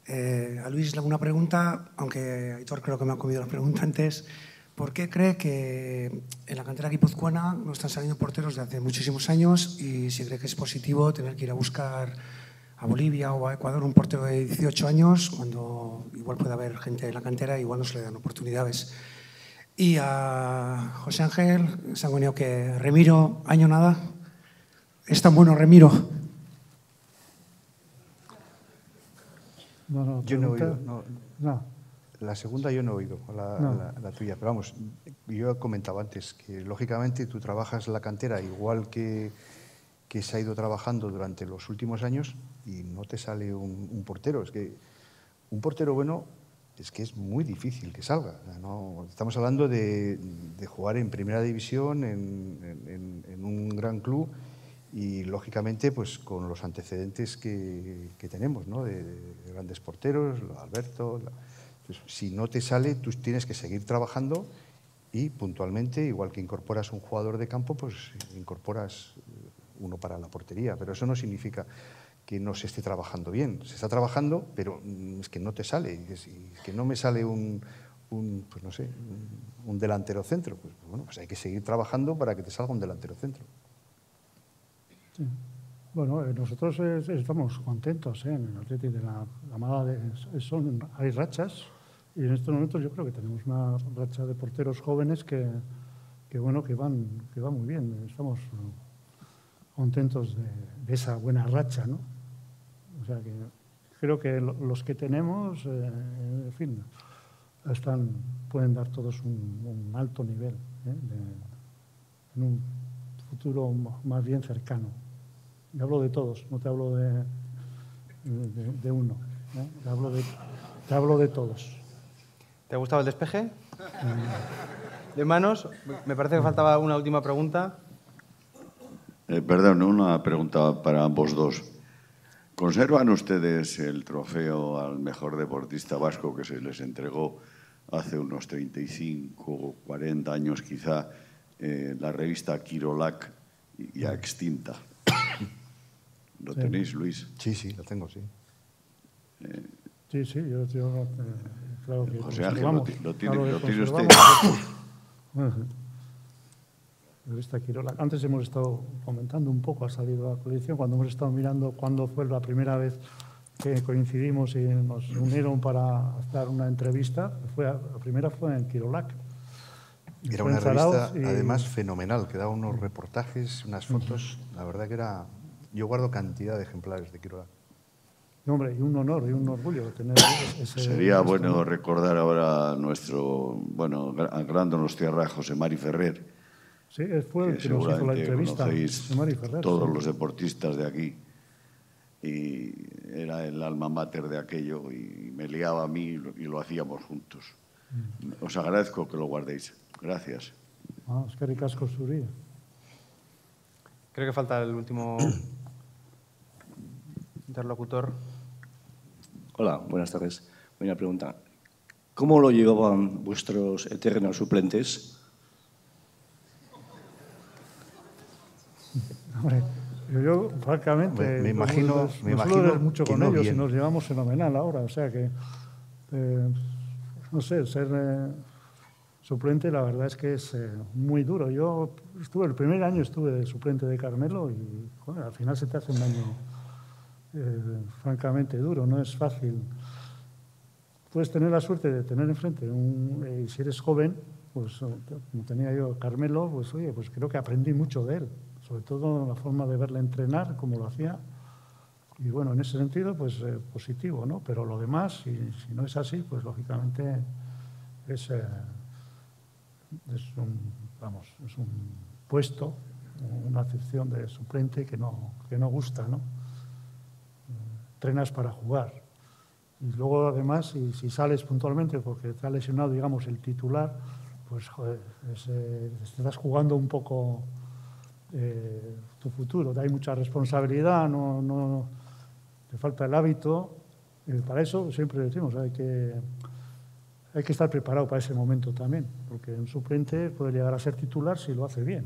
Eh, a Luis, alguna pregunta, aunque Aitor creo que me ha comido la pregunta [LAUGHS] antes. ¿Por qué cree que en la cantera guipuzcoana no están saliendo porteros de hace muchísimos años y si cree que es positivo tener que ir a buscar a Bolivia o a Ecuador un portero de 18 años cuando igual puede haber gente en la cantera y igual no se le dan oportunidades? Y a José Ángel, se que Remiro, año nada. ¿Es tan bueno Remiro? yo no he oído. No. La segunda yo no he oído, la, la, tuya. Pero vamos, yo he comentado antes que lógicamente tú trabajas la cantera igual que, que se ha ido trabajando durante los últimos años y no te sale un, portero. Es que un portero bueno es que es muy difícil que salga. Estamos hablando de, jugar en primera división, en, un gran club y lógicamente pues con los antecedentes que, tenemos ¿no? de, grandes porteros, Alberto. Pues, si no te sale, tú tienes que seguir trabajando y puntualmente, igual que incorporas un jugador de campo, pues incorporas uno para la portería. Pero eso no significa que no se esté trabajando bien. Se está trabajando, pero es que no te sale. Es que no me sale un, pues no sé, un, delantero centro. Pues bueno, pues hay que seguir trabajando para que te salga un delantero centro. Bueno, eh, nosotros estamos contentos ¿eh? en el Atleti de la, la de, son, hay rachas y en estos momentos yo creo que tenemos una racha de porteros jóvenes que, que bueno que van que va muy bien. Estamos contentos de, esa buena racha, ¿no? O sea que creo que los que tenemos, eh, en fin, están pueden dar todos un, alto nivel en un futuro más bien cercano. Y hablo de todos, no te hablo de, de, uno, te, hablo de, te hablo de todos. ¿Te ha gustado el despeje? De manos, me parece que faltaba una última pregunta. Eh, perdón, una pregunta para ambos dos. ¿Conservan ustedes el trofeo al mejor deportista vasco que se les entregó hace unos 35 o 40 años quizá, eh, la revista Kirolac, ya extinta? [COUGHS] ¿Lo tenéis, Luis? Sí, sí, lo tengo, sí. Eh, sí, sí, yo, yo eh, claro que José Ángel, lo, lo, tiene, lo tiene usted. [COUGHS] Antes hemos estado comentando un poco, ha salido la colección, cuando hemos estado mirando cuándo fue la primera vez que coincidimos y nos unieron para hacer una entrevista, fue, la primera fue en Quirolac. Era una revista, además, fenomenal, que daba unos reportajes, unas fotos, la verdad que era yo guardo cantidad de ejemplares de Quiroga. hombre, y un honor y un orgullo tener ese... [COUGHS] Sería bueno recordar ahora a nuestro, bueno, gran tierra José Mari Ferrer. Sí, fue el que, nos hizo la entrevista. Mari Ferrer, todos los deportistas de aquí. Y era el alma mater de aquello y me liaba a mí y lo hacíamos juntos. Mm. Os agradezco que lo guardéis. Gracias. Ah, es que ricasco Creo que falta el último interlocutor. Hola, buenas tardes. Una pregunta. ¿Cómo lo llevaban vuestros eternos suplentes? Hombre, yo, francamente, me, imagino, me imagino mucho con ellos y nos llevamos fenomenal ahora. O sea que, eh, no sé, ser eh, suplente la verdad es que es eh, muy duro. Yo estuve, el primer año estuve de suplente de Carmelo y al final se te hace un año francamente duro, no es fácil. Puedes tener la suerte de tener enfrente, un, si eres joven, pues como tenía yo Carmelo, pues oye, pues creo que aprendí mucho de él, sobre todo la forma de verle entrenar, como lo hacía, Y bueno, en ese sentido, pues eh, positivo, ¿no? Pero lo demás, si, no es así, pues lógicamente es, eh, es, un, vamos, es un puesto, una acepción de suplente que no, que no gusta, ¿no? Entrenas para jugar. Y luego, además, si, sales puntualmente porque te ha lesionado, digamos, el titular, pues estás jugando un poco eh, tu futuro. Hay mucha responsabilidad, no, no, te falta el hábito. Y para eso siempre decimos, hay que, hay que estar preparado para ese momento también, porque un suplente puede llegar a ser titular si lo hace bien.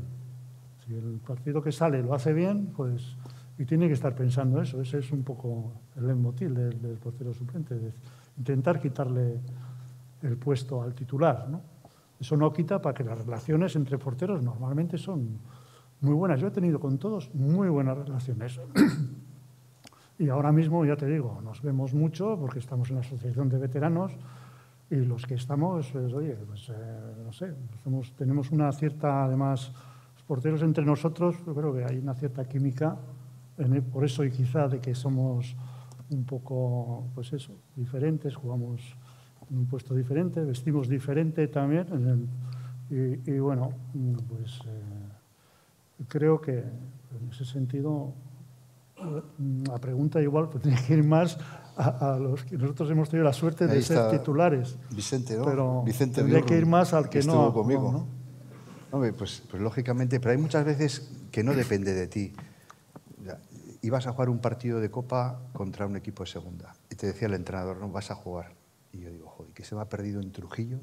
Si el partido que sale lo hace bien, pues y tiene que estar pensando eso. Ese es un poco el leitmotiv del, portero suplente, intentar quitarle el puesto al titular. ¿no? Eso no quita para que las relaciones entre porteros normalmente son muy buenas. Yo he tenido con todos muy buenas relaciones. [CLEARS THROAT] y ahora mismo, ya te digo, nos vemos mucho porque estamos en la Asociación de Veteranos y los que estamos, pues, oye, pues eh, no sé, somos, tenemos una cierta, además, los porteros entre nosotros, yo creo que hay una cierta química, el, por eso y quizá de que somos un poco, pues eso, diferentes, jugamos en un puesto diferente, vestimos diferente también, y, bueno, pues... Eh, creo que en ese sentido la pregunta igual pues, [LAUGHS] tiene que ir más a, a, los que nosotros hemos tenido la suerte de ser titulares. Vicente, ¿no? Pero Vicente tendría que ir más al que, que no. conmigo. ¿no? Hombre, pues, pues lógicamente, pero hay muchas veces que no depende de ti. Ibas a jugar un partido de Copa contra un equipo de segunda y te decía el entrenador, no, vas a jugar. Y yo digo, joder, ¿qué se me ha perdido en Trujillo?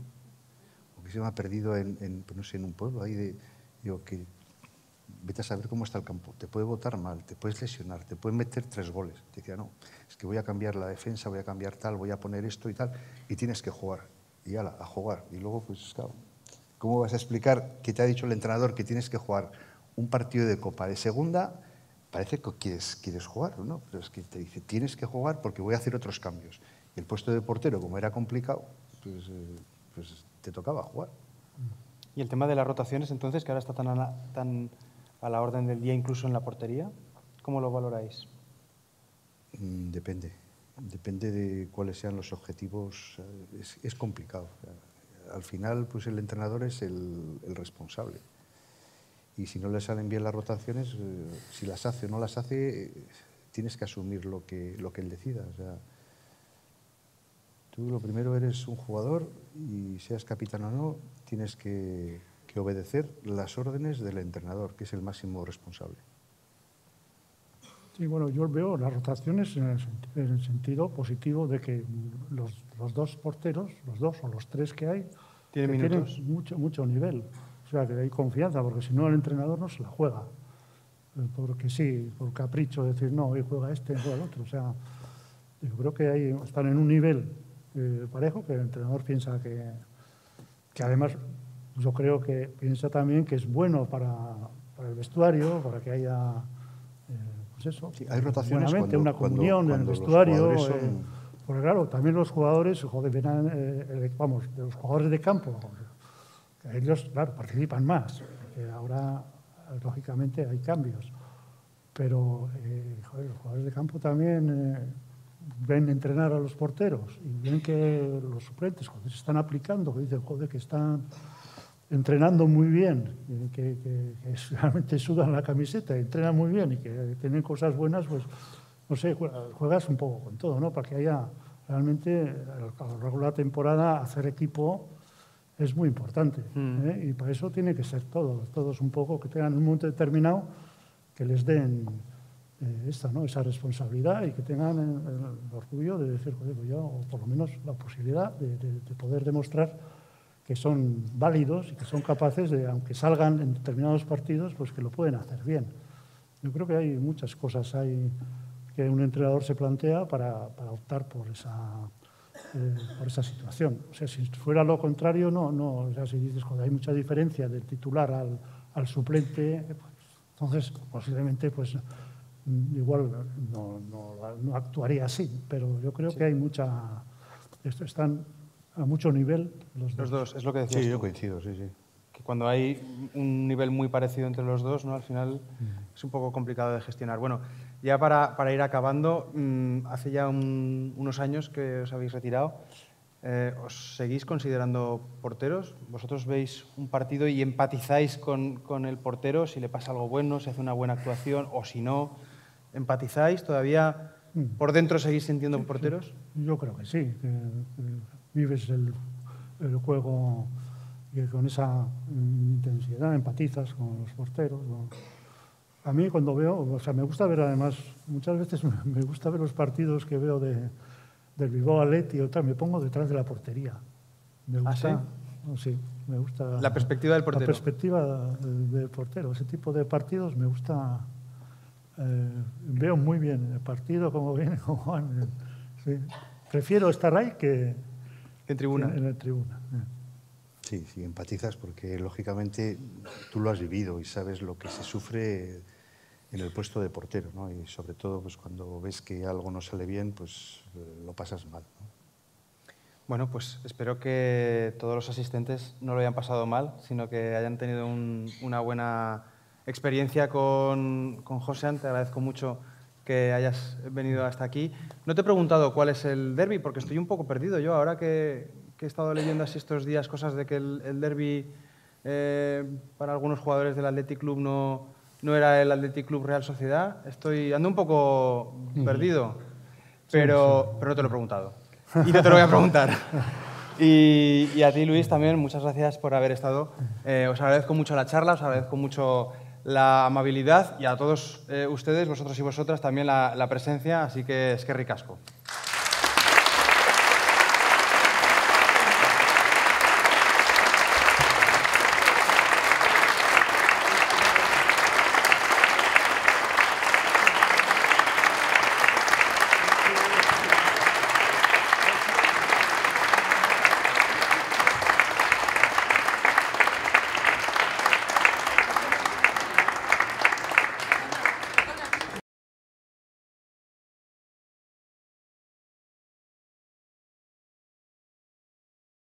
¿O qué se me ha perdido en, en no sé, en un pueblo ahí de... Digo, que vete a saber cómo está el campo, te puede votar mal, te puedes lesionar, te pueden meter tres goles. Te decía, no, es que voy a cambiar la defensa, voy a cambiar tal, voy a poner esto y tal, y tienes que jugar. Y ala, a jugar. Y luego, pues, claro, ¿cómo vas a explicar que te ha dicho el entrenador que tienes que jugar un partido de Copa de segunda? Parece que quieres, quieres jugar, ¿no? Pero es que te dice, tienes que jugar porque voy a hacer otros cambios. Y el puesto de portero, como era complicado, pues, eh, pues te tocaba jugar. Y el tema de las rotaciones, entonces, que ahora está tan, tan a la orden del día, incluso en la portería? ¿Cómo lo valoráis? Mm, depende. Depende de cuáles sean los objetivos. Es, es complicado. Al final, pues el entrenador es el, responsable. Y si no le salen bien las rotaciones, eh, si las hace o no las hace, eh, tienes que asumir lo que, lo que él decida. Tú lo primero eres un jugador y seas capitán o no, tienes que, que obedecer las órdenes del entrenador, que es el máximo responsable. Sí, bueno, yo veo las rotaciones en el, en el sentido positivo de que los, los, dos porteros, los dos o los tres que hay, ¿Tienen, que tienen mucho, mucho nivel. O sea, que hay confianza, porque si no el entrenador no se la juega. Porque sí, por capricho, decir, no, hoy juega este, juega el otro. O sea, yo creo que hay, están en un nivel eh, parejo que el entrenador piensa que, que además yo creo que piensa también que es bueno para, para el vestuario, para que haya, eh, pues eso, sí, hay rotaciones cuando, una comunión cuando, en el vestuario. Son... Eh, porque claro, también los jugadores, joder, eh, vamos, de los jugadores de campo, ellos, claro, participan más, porque ahora, lógicamente, hay cambios. Pero, joder, los jugadores de campo también ven entrenar a los porteros y ven que los suplentes joder, se están aplicando, que dicen, joder, que están entrenando muy bien, que, que, que, [LAUGHS] realmente sudan la camiseta, entrenan muy bien y que tienen cosas buenas, pues, no sé, juegas un poco con todo, ¿no? Para que haya realmente, a lo largo de la temporada, hacer equipo es muy importante. Mm. ¿eh? Y para eso tiene que ser todos, todos un poco, que tengan un momento determinado, que les den eh, esta, ¿no? esa responsabilidad y que tengan el, el orgullo de decir, joder, pues yo, o por lo menos la posibilidad de, de, de poder demostrar que son válidos y que son capaces de, aunque salgan en determinados partidos, pues que lo pueden hacer bien. Yo creo que hay muchas cosas hay que un entrenador se plantea para, para optar por esa, eh, por esa situación. O sea, si fuera lo contrario, no, no. O sea, si dices, joder, hay mucha diferencia del titular al, al suplente, pues, entonces posiblemente, pues igual no, no, no, actuaría así. Pero yo creo sí. que hay mucha. Esto están a mucho nivel los, los dos. Es lo que decías Sí, tú. yo coincido, sí, sí. que cuando hay un nivel muy parecido entre los dos, ¿no? al final es un poco complicado de gestionar. Bueno, ya para, para ir acabando, mm, hace ya un- unos años que os habéis retirado. Eh, ¿Os seguís considerando porteros? ¿Vosotros veis un partido y empatizáis con, con el portero si le pasa algo bueno, si hace una buena actuación o si no? ¿Empatizáis? ¿Todavía por dentro seguís sintiendo porteros? Yo creo que sí, que, que vives el, el juego y con esa mm, intensidad empatizas con los porteros. ¿no? A mí cuando veo, o sea, me gusta ver además, muchas veces [LAUGHS] me- gusta ver los partidos que veo de, del Bilbao Atleti o tal, me pongo detrás de la portería. Me ¿Ah, gusta, sí? no, sí, me gusta La perspectiva del portero. La perspectiva del, del portero, ese tipo de partidos me gusta. eh, veo muy bien el partido, cómo viene, [LAUGHS] cómo van. sí. Prefiero estar ahí que en tribuna. En, en el tribuna. eh. Sí, sí, empatizas porque lógicamente tú lo has vivido y sabes lo que se sufre en el puesto de portero, ¿no? Y sobre todo pues cuando ves que algo no sale bien, pues eh, lo pasas mal. ¿no? Bueno, pues espero que todos los asistentes no lo hayan pasado mal, sino que hayan tenido un- una buena experiencia con, con José. Te agradezco mucho que hayas venido hasta aquí. No te he preguntado cuál es el derby, porque estoy un poco perdido yo. Ahora que, que he estado leyendo así estos días cosas de que el, el derby eh, para algunos jugadores del Athletic Club no, no era el Athletic Club Real Sociedad, estoy ando un poco perdido, pero, pero no te lo he preguntado. Y no te lo voy a preguntar. [LAUGHS] Y, y a ti, Luis, también muchas gracias por haber estado. Eh, os agradezco mucho la charla, os agradezco mucho la amabilidad y a todos eh, ustedes, vosotros y vosotras, también la, la presencia, así que es que ricasco.